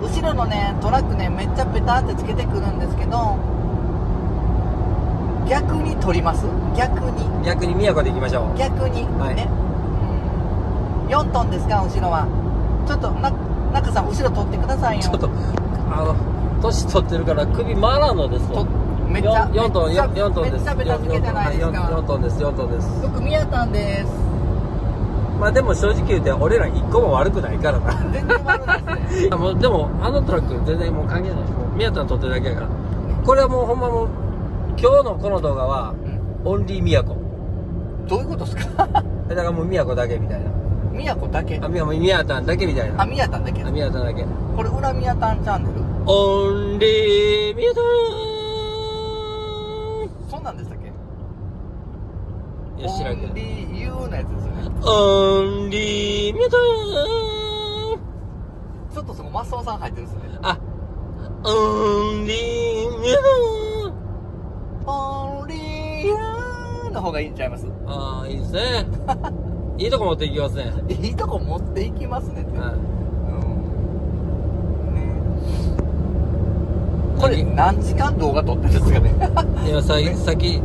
後ろのね、トラックね、めっちゃペタってつけてくるんですけど、逆に取ります？逆に。逆に宮古で行きましょう逆に。はいね。うん4トンですか、後ろは。ちょっと、な、中さん、後ろ取ってくださいよ。ちょっとあの年取ってるから首回らんのですととめっちゃ4トンめっちゃ4トンです。めっちゃベタつけじゃないですか？4トンです4トンです。僕、宮田です。まあでも正直言うて俺ら1個も悪くないからな。全然悪ないですね。あ もうでもあのトラック全然もう関係ないもう宮田の撮ってるだけやから。これはもうほんまもう今日のこの動画はうん。オンリー宮古。どういうことですか？だからもう宮古だけみたいな。宮古だけ。あ宮宮田だけみたいな。あ宮田だけ。あ宮田だけ。これ裏宮田チャンネル？オンリー宮田そんなんでしたっけ？いや知らんけど。オンリーユーのやつですよね。オンリー宮田ちょっとそこマスオさん入ってるんですね。あオンリー宮オンリーユーの方がいいんちゃいます？田ああいいですね。いいとこ持っていきますね。いいとこ持っていきますねって、はいうんねこれ何？時間動画撮ってるんですかね？いやささっき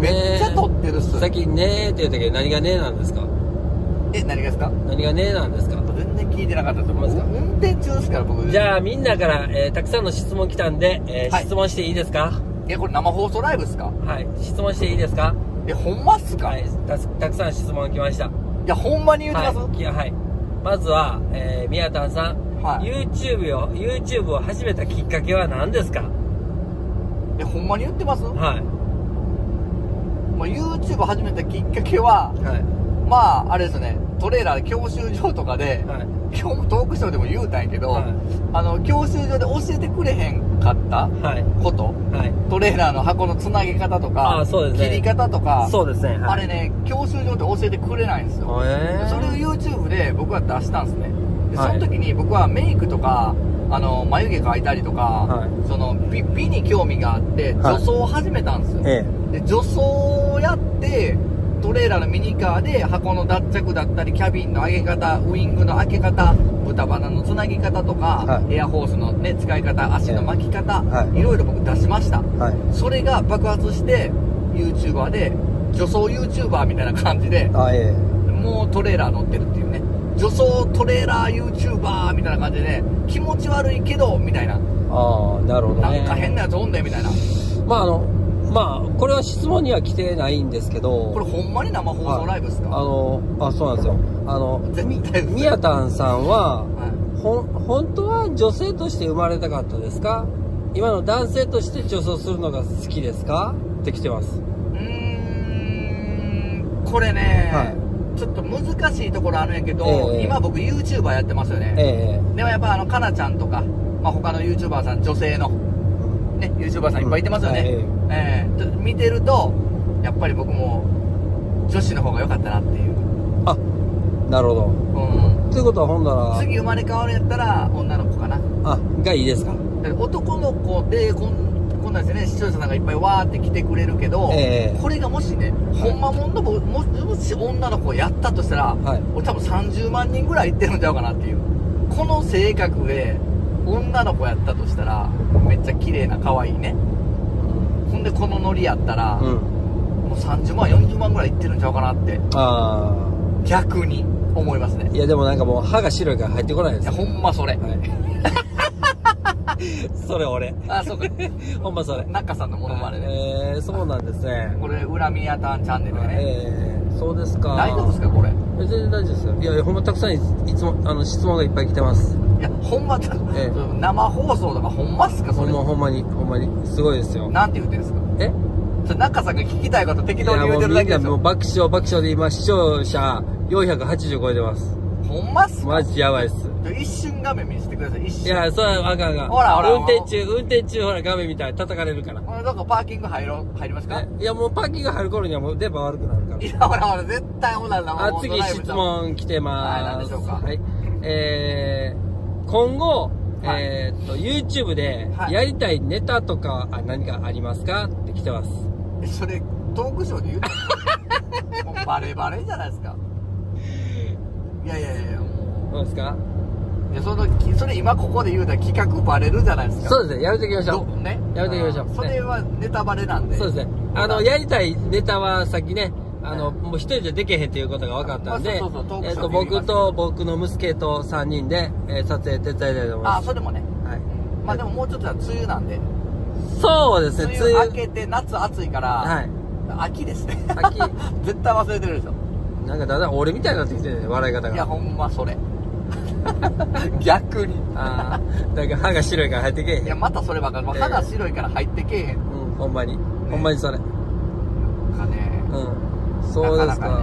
めっちゃ撮ってるっす。さっきねーって言ったけど何がねーなんですか？え何がですか？何がねーなんですか？全然聞いてなかったと思いますほんま運転中ですから僕。じゃあみんなから、えーたくさんの質問来たんで、えーはい。質問していいですか？いやこれ生放送ライブですか？はい。質問していいですか？えほんまっすか、、はい。いたたくさん質問来ました。やほんまに言うてます、はい。きはい。まずは、えー、宮田さん、はい。YouTube を YouTube を始めたきっかけは何ですか？えほんまに言ってます、はい。まあ、YouTube 始めたきっかけははい。まああれですね。トレーラーで教習所とかで、はい。今日もトークショーでも言うたんやけど、はい。あの教習所で教えてくれへんかった？はい。こと？はい。トレーラーの箱のつなげ方とかね。切り方とかそうですね。はい。あれね教習所で教えてくれないんですよ、えー、それを YouTube で僕は出したんですねでそはい。の時に僕はメイクとかあの眉毛描いたりとか、はい。その美美に興味があってはい。女装を始めたんですよ、えで女装をやってトレーラーのミニカーで箱の脱着だったりキャビンの上げ方ウイングの開け方豚バナのつなぎ方とか、はい。エアホースの、ね、使い方足の巻き方、はい。いろいろ僕出しました。それが爆発して YouTuber で女装 YouTuber みたいな感じでもうトレーラー乗ってるっていうね女装トレーラー YouTuber みたいな感じでね気持ち悪いけどみたいな。えああなるほどね。なんか変なやつおんねんみたいな。まああのまあこれは質問には来てないんですけどこれほんまに生放送ライブですか、あのあそうなんですよ。あの絶対嘘宮田さんははい。ほん本当は女性として生まれたかったですか？今の男性として女装するのが好きですか？って来てます。うーんこれね、はちょっと難しいところあるんやけど、ええ今僕 YouTuber やってますよね、えでもやっぱあのかなちゃんとか、まあ、他の YouTuber さん女性のね YouTuber さんいっぱいいてますよね、うんはいええ。ちょっと見てるとやっぱり僕も女子の方が良かったなっていう、あなるほど。うん、ということはほんなら次生まれ変わるんやったら女の子かな。あがいいですか？で男の子でこんこんなんですね。視聴者さんがいっぱいわーって来てくれるけど、ええ。これがもしね、ほんまもんのもももし女の子やったとしたら、はい。俺多分30万人ぐらいいってるんちゃうかなっていう。この性格で女の子やったとしたらめっちゃ綺麗な可愛いね。ほんでこのノリやったら、うん。もう30万40万ぐらいいってるんちゃうかなって。あ逆に思いますね。あいやでもなんかもう歯が白いから入ってこないです。いやほんまそれ、はい それ俺。あそうか。ほんまそれ。中さんのものまねね、えー、そうなんですね。これ恨みやたんチャンネルでね、えー、そうですか。大丈夫ですかこれ？え全然大丈夫ですよ。いやいやほんまたくさんいいつもあの質問がいっぱい来てます。いやほんまだ、ええ。生放送とかほんまっすかそれ？まほんまにほんまに。すごいですよ。なんて言ってんすか？え？それ中さんが聞きたいこと適い当に言うてるだけですよ。もう爆笑爆笑で今視聴者480超えてます。ほんまっすか？マジやばいっす一瞬画面見せてください。一瞬。いやそれはあかんあかん。ほらほら。運転中運転中ほら画面見たら叩かれるから。これどこパーキング入ろ入りますか、えいやもうパーキング入る頃にはもう電波悪くなるから。いやほらほら絶対ほら生あ次質問来てます。はい何でしょうかはい。えー、今後、はいえーっと、YouTube ではいやりたいネタとか、あ何かありますかって来てます。えそれトークショーで言うてもうバレバレじゃないですかいやいやいやもどうですかういやそのきそれ今ここで言うたら企画バレるじゃないですか。そうですね、やめておきましょどね。やめておきましょう。それはネタバレなんう。で。そうですね。あの、やりたいネタはさっきね、あの、もう一人じゃできへんっていうことが分かったんで、まあそうそうそうえーっと、僕と僕の息子と3人で、えー撮影手伝いたいと思いあます。それもね。はい。まあでももうちょっとは梅雨なんで。そうですね、梅雨。明けて夏暑いから、はい。秋ですね。秋。絶対忘れてるでしょ。なんかだんだん俺みたいになってきてるね、笑い方が。いやほんまそれ 逆にああ、だから歯が白いから入ってけえへん。いやまたそればっかりもう肌白いから入ってけえへんうん、ほんまに。ほんまにそれ。かねうん。そうですか。ね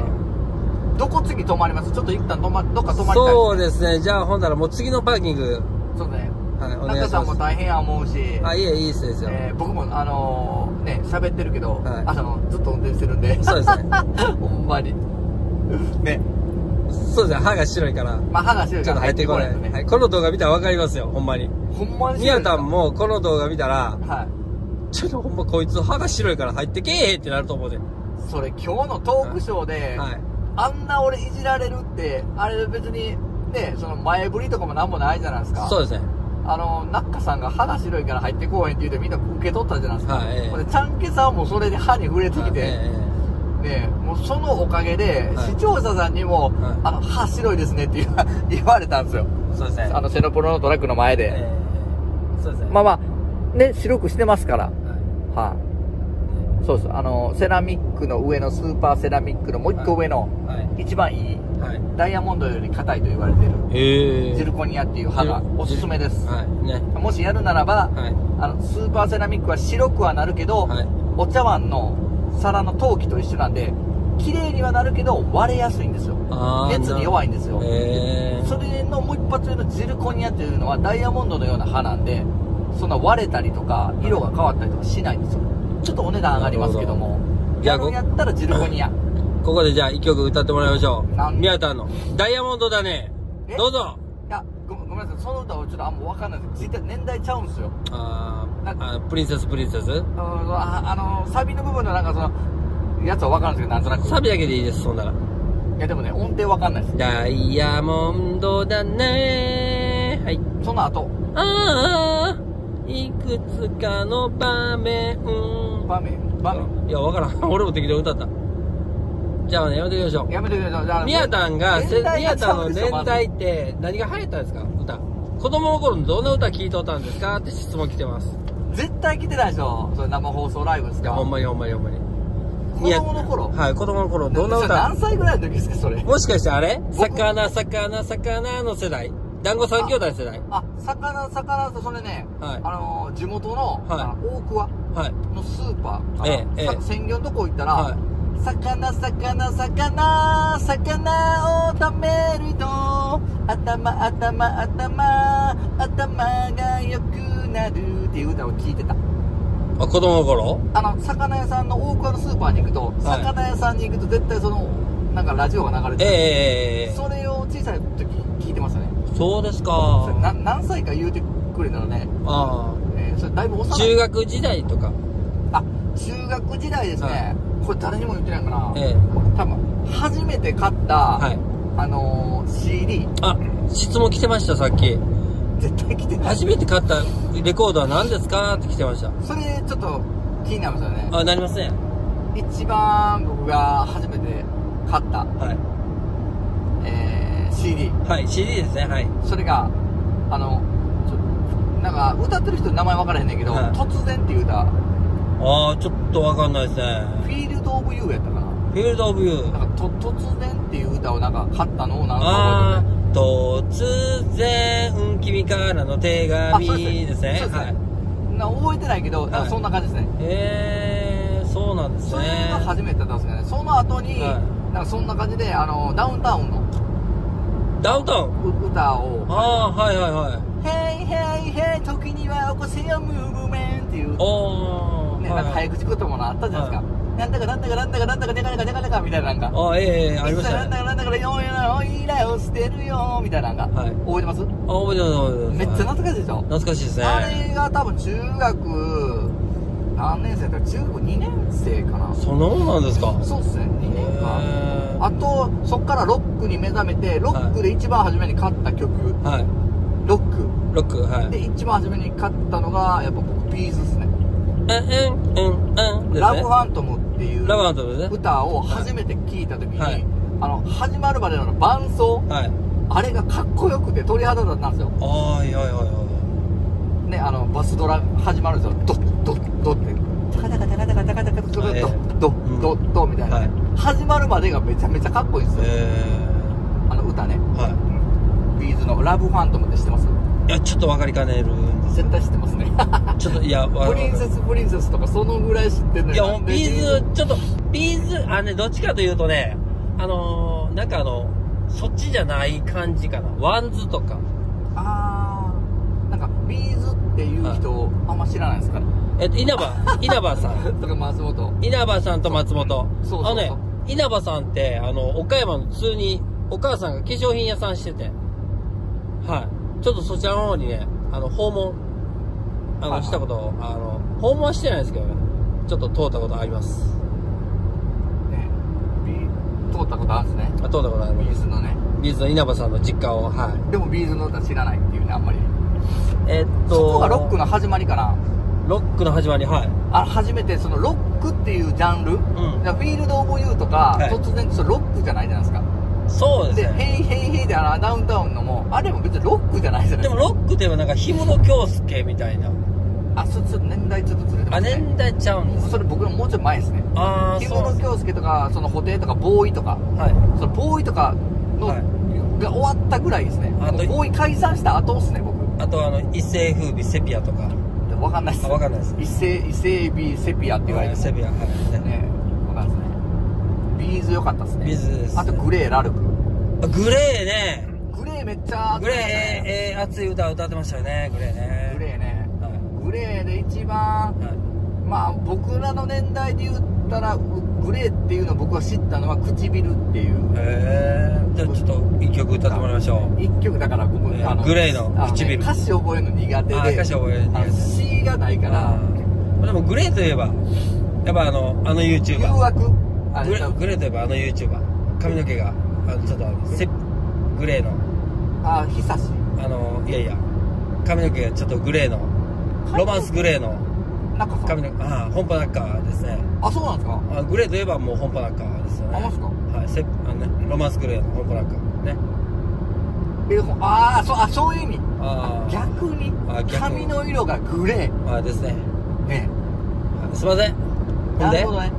どこ次泊まります？ちょっと一旦泊まどっか泊まりたいそうですね。じゃあ、ほんならもう次のパーキング、そうねはい、お願い中さんします。も大変や思うしあ、いえ、いいですよ。えー僕もあのーね喋ってるけど、はいあのずっと運転してるんでそうですね。ほんまにねそうですね。歯が白いから、まあ歯が白いちょっとから入ってこない。とね、はい。この動画見たらわかりますよ。ほんまに。ほんまにみやたんもこの動画見たら、はいちょっとほんまこいつ歯が白いから入ってけえへんってなると思うで。それ今日のトークショーで、はい。あんな俺いじられるってあれ別にねその前振りとかもなんもないじゃないですかそうですね。あのナッカさんが歯が白いから入ってこうへんって言うてみんな受け取ったじゃないですか、はいええほんでちゃんけさんもそれで歯に触れてきて、えねもうそのおかげで、はい視聴者さんにも、はいあの歯白いですねって言わ 言われたんですよえそうですね。あのセノプロのトラックの前で、ええそうですね。まあまあね白くしてますからははい、そうですあのセラミックの上のスーパーセラミックのもう一個上の、い。はい。一番いいはい。ダイヤモンドより硬いと言われているへえ。ジルコニアっていう歯がおすすめですはい。ね。もしやるならば、はい。あのスーパーセラミックは白くはなるけど、はい。お茶碗の皿の陶器と一緒なんで綺麗にはなるけど割れやすいんですよ。熱に弱いんですよ。それのもう一発上のジルコニアっていうのはダイヤモンドのような歯なんでそんな割れたりとか色が変わったりとかしないんですよ。ちょっとお値段上がりますけども。じゃあやるんやったらジルコニア。ここでじゃあ一曲歌ってもらいましょう。宮田の、ダイヤモンドだね。え？どうぞ。いやごごめんなさいその歌はちょっとあんま分かんないです実際年代ちゃうんですよああ、プリンセスプリンセス？ああのサビの部分のなんかそのやつは分かるんですけどなんとなくサビだけでいいです、そんなら。いやでもね音程分かんないですダイヤモンドだねはい。その後ああ、いくつかの場面。場面場面いや、わからん。俺も適当に歌った。じゃあね、やめてみましょう。やめてください。じゃあミヤタンが、せ年代ミヤタンのちゃうんですよ年代って何が流行ったんですか？歌。子供の頃にどんな歌聴いとったんですか？って質問来てます。絶対来てないでしょ。それ生放送ライブですか。ほんまにほんまにほんまに。子供の頃？はい、子供の頃、どんな歌？何歳ぐらいの時ですかそれ？もしかしてあれ？僕魚、魚、魚の世代？団子三兄弟世代？あ魚魚とそれね、はい。あのー地元の、はい。大桑はい。のスーパーかな、ええええ。さ鮮魚のとこ行ったら、はい魚魚魚魚を食べると頭頭頭頭が良くなるっていう歌を聞いてた。あ子供の頃？あの魚屋さんの大桑のスーパーに行くと、はい。魚屋さんに行くと絶対そのなんかラジオが流れてる、ええええええそれを小さい時聞いてましたね。そうですか。な何歳か言うてくれたらね、あえーそれだいぶあ幼い。中学時代とか。あ中学時代ですね、これ誰にも言ってないかな、ええ。多分初めて買った、はい。あのー、CD あ質問来てましたさっき。絶対来てない。初めて買ったレコードは何ですかって来てました。それちょっと気になりますよね。あなりますね一番僕が初めて買った、はい。えー CD はい CD ですねはい。それがあのなんか歌ってる人の名前分からへんねんけど「はい。突然」っていう歌ああちょっとわかんないですね。フィールド・オブ・ユーやったかな。フィールド・オブ・ユー。なんかと突然っていう歌をなんか買ったのをなんかあ覚えててあ突然君からの手紙ですね。そうですはいな覚えてないけど、なんかそんな感じですね。えー、そうなんですそねれが初めてだったんですけどね。その後に、はなんかそんな感じで、あの、ダウンタウンのダウンタウン？う歌を、ああはいはいはい。ヘイヘイヘイ、時には起こせよ、ムーブメンっていう、おー、ね、なんか早口言葉もあったじゃないですか。なんだかなんだかなんだかなんだかデカデカデカデカみたいななんか。あええええありましいつなんだかなんだかで、おいらおいらを捨てるよ、みたいななんか。はい覚えてます？あ覚えてます覚えてますめっちゃ懐かしいでしょ？懐かしいですねあれが多分中学、何年生だ中学2年生かな。そんなもんなんですか？そうっすね、2年か。あと、そっからロックに目覚めて、ロックで一番初めに買った曲、はいロック。ロックはいで、一番初めに買ったのが、やっぱ僕、ビーズっすね。うんうんうんうんねラブファントムっていうラブハントムね歌を初めて聴いた時に、はいあの、始まるまでの伴奏、はいあれがかっこよくて鳥肌だったんですよ。ああいはいはいはね、あの、バスドラ始まるんですよ。ドッ、ドッ、ドッって。タカタカタカタカタカタカタカドッ、ええドッ、ドッ、ドッ、ドみたいなねはい。始まるまでがめちゃめちゃかっこいいんですよ。えーあの歌ね。ー、は B'zの LOVE PHANTOM って知ってますいやちょっと分かりかねるん絶対知ってますね。ちょっといやわプリンセスプリンセスとかそのぐらい知ってんのいやよ。もう B'zちょっと B'zあねどっちかというとねあのー、なんかあのそっちじゃない感じかな。 WANDSとか。あー、なんか B'zっていう人、あんま知らないですから。えっと稲葉 稲葉さん。とか松本。稲葉さんと松本。そうそうそう。あのね稲葉さんってあの岡山の普通にお母さんが化粧品屋さんしてて。はい。ちょっとそちらの方にねあの訪問あの、したことあの訪問はしてないですけどねちょっと通ったことあります通ったことあるんですね。あ通ったことあり B'zのね。 B'zの稲葉さんの実家をはいでも B'zの歌知らないっていうね、あんまり。えっとそこがロックの始まりかな。ロックの始まりはいあ、初めてそのロックっていうジャンル、んだから FIELD OF VIEWとか、はい突然それロックじゃないじゃないですか。で、そうですねヘイヘイヘイであのダウンタウンのも、あれも別にロックじゃないじゃないで。もロックではなんか氷室京介みたいなあ、そちょっと年代ちょっとずれてまあすね。年代ちゃうんですそれ僕のもうちょっと前ですね。ああ木そう室京介とか、その布袋とか、ボーイとか、はいそのボーイとかの、はいが終わったぐらいですね。あとボーイ解散した後ですね、僕。あとあの一世風靡セピアとかわかんないです。あわかんないです伊勢、伊勢海老セピアって言われてもセピアはいねねわかんないですね。 B'z良かったですね。 B'zですあと GLAY、ラルク。あ GLAYね。 GLAYめっちゃ GLAYえー、えー、熱い歌歌ってましたよね。 GLAYね。 GLAYね。はい。 GLAYで一番、はい。まあ僕らの年代で言ったら、 GLAYっていうのを僕は知ったのは唇っていう。へえじゃあちょっと一曲歌ってもらいましょう。一曲だから僕、えー GLAYのあね唇歌詞覚えるの苦手で。あ歌詞覚えるの苦手あの詩がないから、あでもグレーといえばやっぱあのあの YouTuber 誘惑あグレれグレーといえばあの YouTuber 髪の毛があのちょっとセグレーの。あ、久し。あのいやいや。髪の毛がちょっとグレーの。ロマンスグレーの。髪の毛ああ本パナッカーですね。あ、そうなんですか？あグレーといえばもう本パナッカーですよね。あマジか。はいセあのねロマンスグレーの本パナッカーね。えああ、そう、あ、そういう意味。あー。逆に髪の色がグレああですね。ー。ね。はいすいません。ほんで？なるほどね。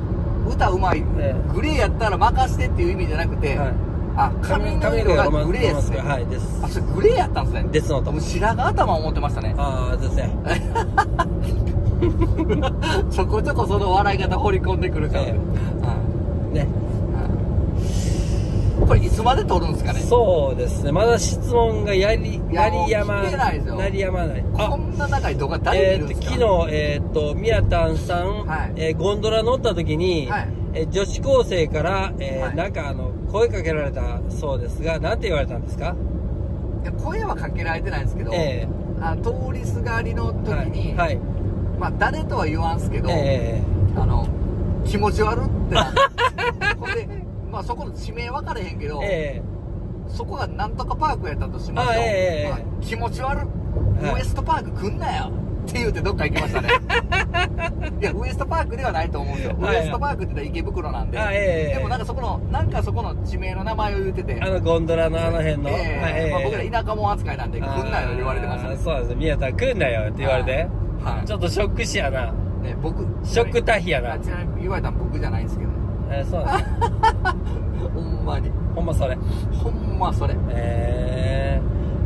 歌うまい。えグレーやったら任してっていう意味じゃなくて、はいあ、髪の色がグレーっすね。はいですあ、それグレーやったんですね。デスノートもう白髪頭思ってましたね。ああですね ちょこちょこその笑い方掘り込んでくるから。えうんねうんこれいつまで撮るんですかね？そうですね。まだ質問がやりいややりやまないやまない。こんな長い動画誰見るんですか、昨日、えー、と宮田さん、はい。えーゴンドラ乗った時に、はい。えー女子高生から、えーはい。なんかあの声かけられたそうですがなんて言われたんですか？いや声はかけられてないんですけど、えあ通りすがりのー時に、はい、はい。まあ誰とは言わんすけど、えあの気持ち悪ってなって まあ、そこの地名分かれへんけど、ー、え。そこがなんとかパークやったとしますあと、ええまあ気持ち悪はい。ウエストパーク来んなよって言うてどっか行きましたね。いやウエストパークではないと思うんですよ、はい。ウエストパークって言ったら池袋なんで、あええでもなんかそこのなんかそこの地名の名前を言うてて。ー、あのゴンドラのあの辺の、ええ。はいまあ、僕ら田舎者扱いなんで来んなよ言われてましたね。あーそうなんです宮田来んなよって言われて、はい。ちょっとショック死やな。ね僕ショック退避やな。あちなみに言われたの僕じゃないんですけどねえーそうなんですほんまに。ほんまそれ。ほんまそれ。え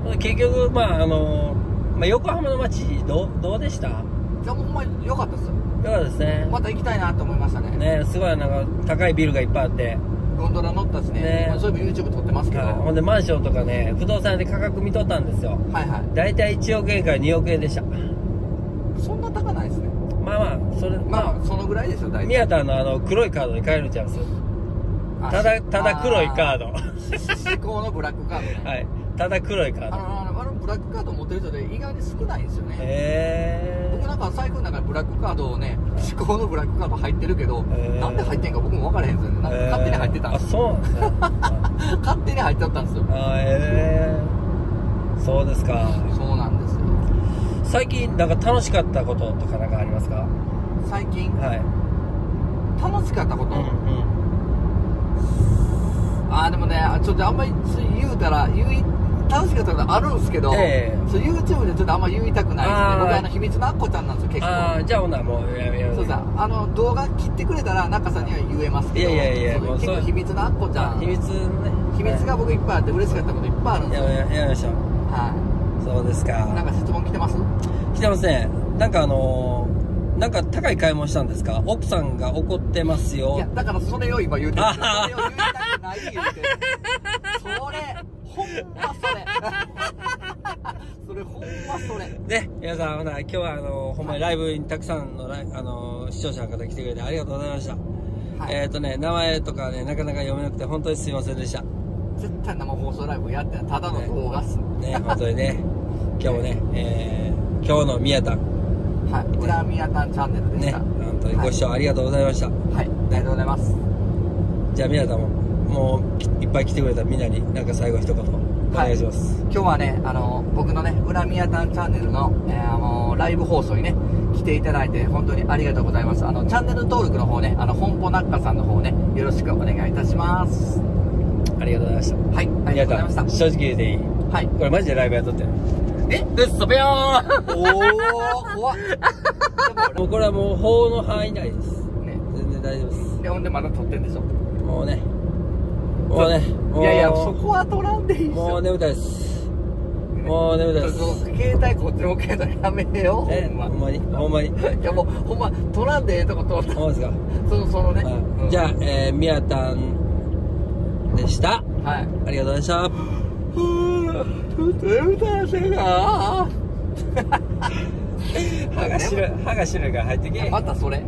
ー、結局まああのまあ、横浜の街どうどうでした？よいやほんまに良かったですよ。かったですね。また行きたいなと思いましたね。ねすごいなんか高いビルがいっぱいあって、ゴンドラ乗ったしね。ね。まあそういうの YouTube 撮ってますけど、はい、ほんでマンションとかね不動産屋で価格見とったんですよ。はいはい。大体1億円から2億円でした。そんな高ないですね。まあまあそれまあ、まあそのぐらいですよ大体。宮田のあの黒いカードで買えるんちゃいますあただただ黒いカード。あー至高のブラックカードね、はい。ただ黒いカード。あのあのブラックカード持ってる人で意外に少ないんですよね。へ僕なんか財布の中にブラックカードをね至高のブラックカード入ってるけど、なんで入ってんか僕も分からへんですよね。なんか勝手に入ってたんですあそうなんですね勝手に入っちゃったんですよ。あえー、そうですか。そうなんですよ。最近なんか楽しかったこととかなんかありますか？最近。はい。楽しかったこと、うんうん。あーでもねちょっとあんまり言うたら言い楽しかったことあるんですけど、ええ。そう YouTube でちょっとあんま言いたくないですね。あー僕あの秘密のアッコちゃんなんですよ結構。ああじゃあほなもうやめやめそうさあの動画切ってくれたら中さんには言えますけどいやいやいや結構秘密のアッコちゃん。あ秘密ね。秘密が僕いっぱいあって嬉しかったこといっぱいあるんですよ。やめやめましょう。はそうですか。いなんか質問来てます？来てますね。なんかあのーなんか高い買い物したんですか？奥さんが怒ってますよ。いやだからそれを今言うてる。それを言いたくない言うてる。それほんまそれ。それほんまそれ。ね皆さんほな今日はあのーほんまにライブにたくさんのあのー視聴者の方来てくれてありがとうございました、はい。えっ、ー、とね名前とかねなかなか読めなくて本当にすいませんでした。絶対生放送ライブやってただの動画っす。ね本当にね。今日もね、えー、今日の宮田はい。裏宮タンチャンネルでしね。た、本当にご視聴ありがとうございました、はい。ありがとうございます。じゃあ宮田ももうきいっぱい来てくれたみんなになんか最後一言お願いします、今日はねあの僕のね裏宮タンチャンネルの,、えーあのライブ放送にね来ていただいて本当にありがとうございます。あのチャンネル登録の方ねあの本舗ナッカさんの方ねよろしくお願いいたします。ありがとうございました。はい。ありがとうございました。正直言うていい？はい。これマジでライブやっとってえうっそぺよー。おお怖っ。もうこれはもう法の範囲内です。ね。全然大丈夫です。でほんでまだ撮ってんでしょ。もうね。もうね。いやいやそこは撮らんでいいもう眠たいです。もう眠たいです。携帯こっちの携帯やめようえほんま。に？ほんまに？いやもうほんま撮らんでええとこ撮ったほんまですか？そのそのね、じゃあ、えー、宮田でした。はい。ありがとうございました歯が白い。歯が白いから入ってけ。またそれ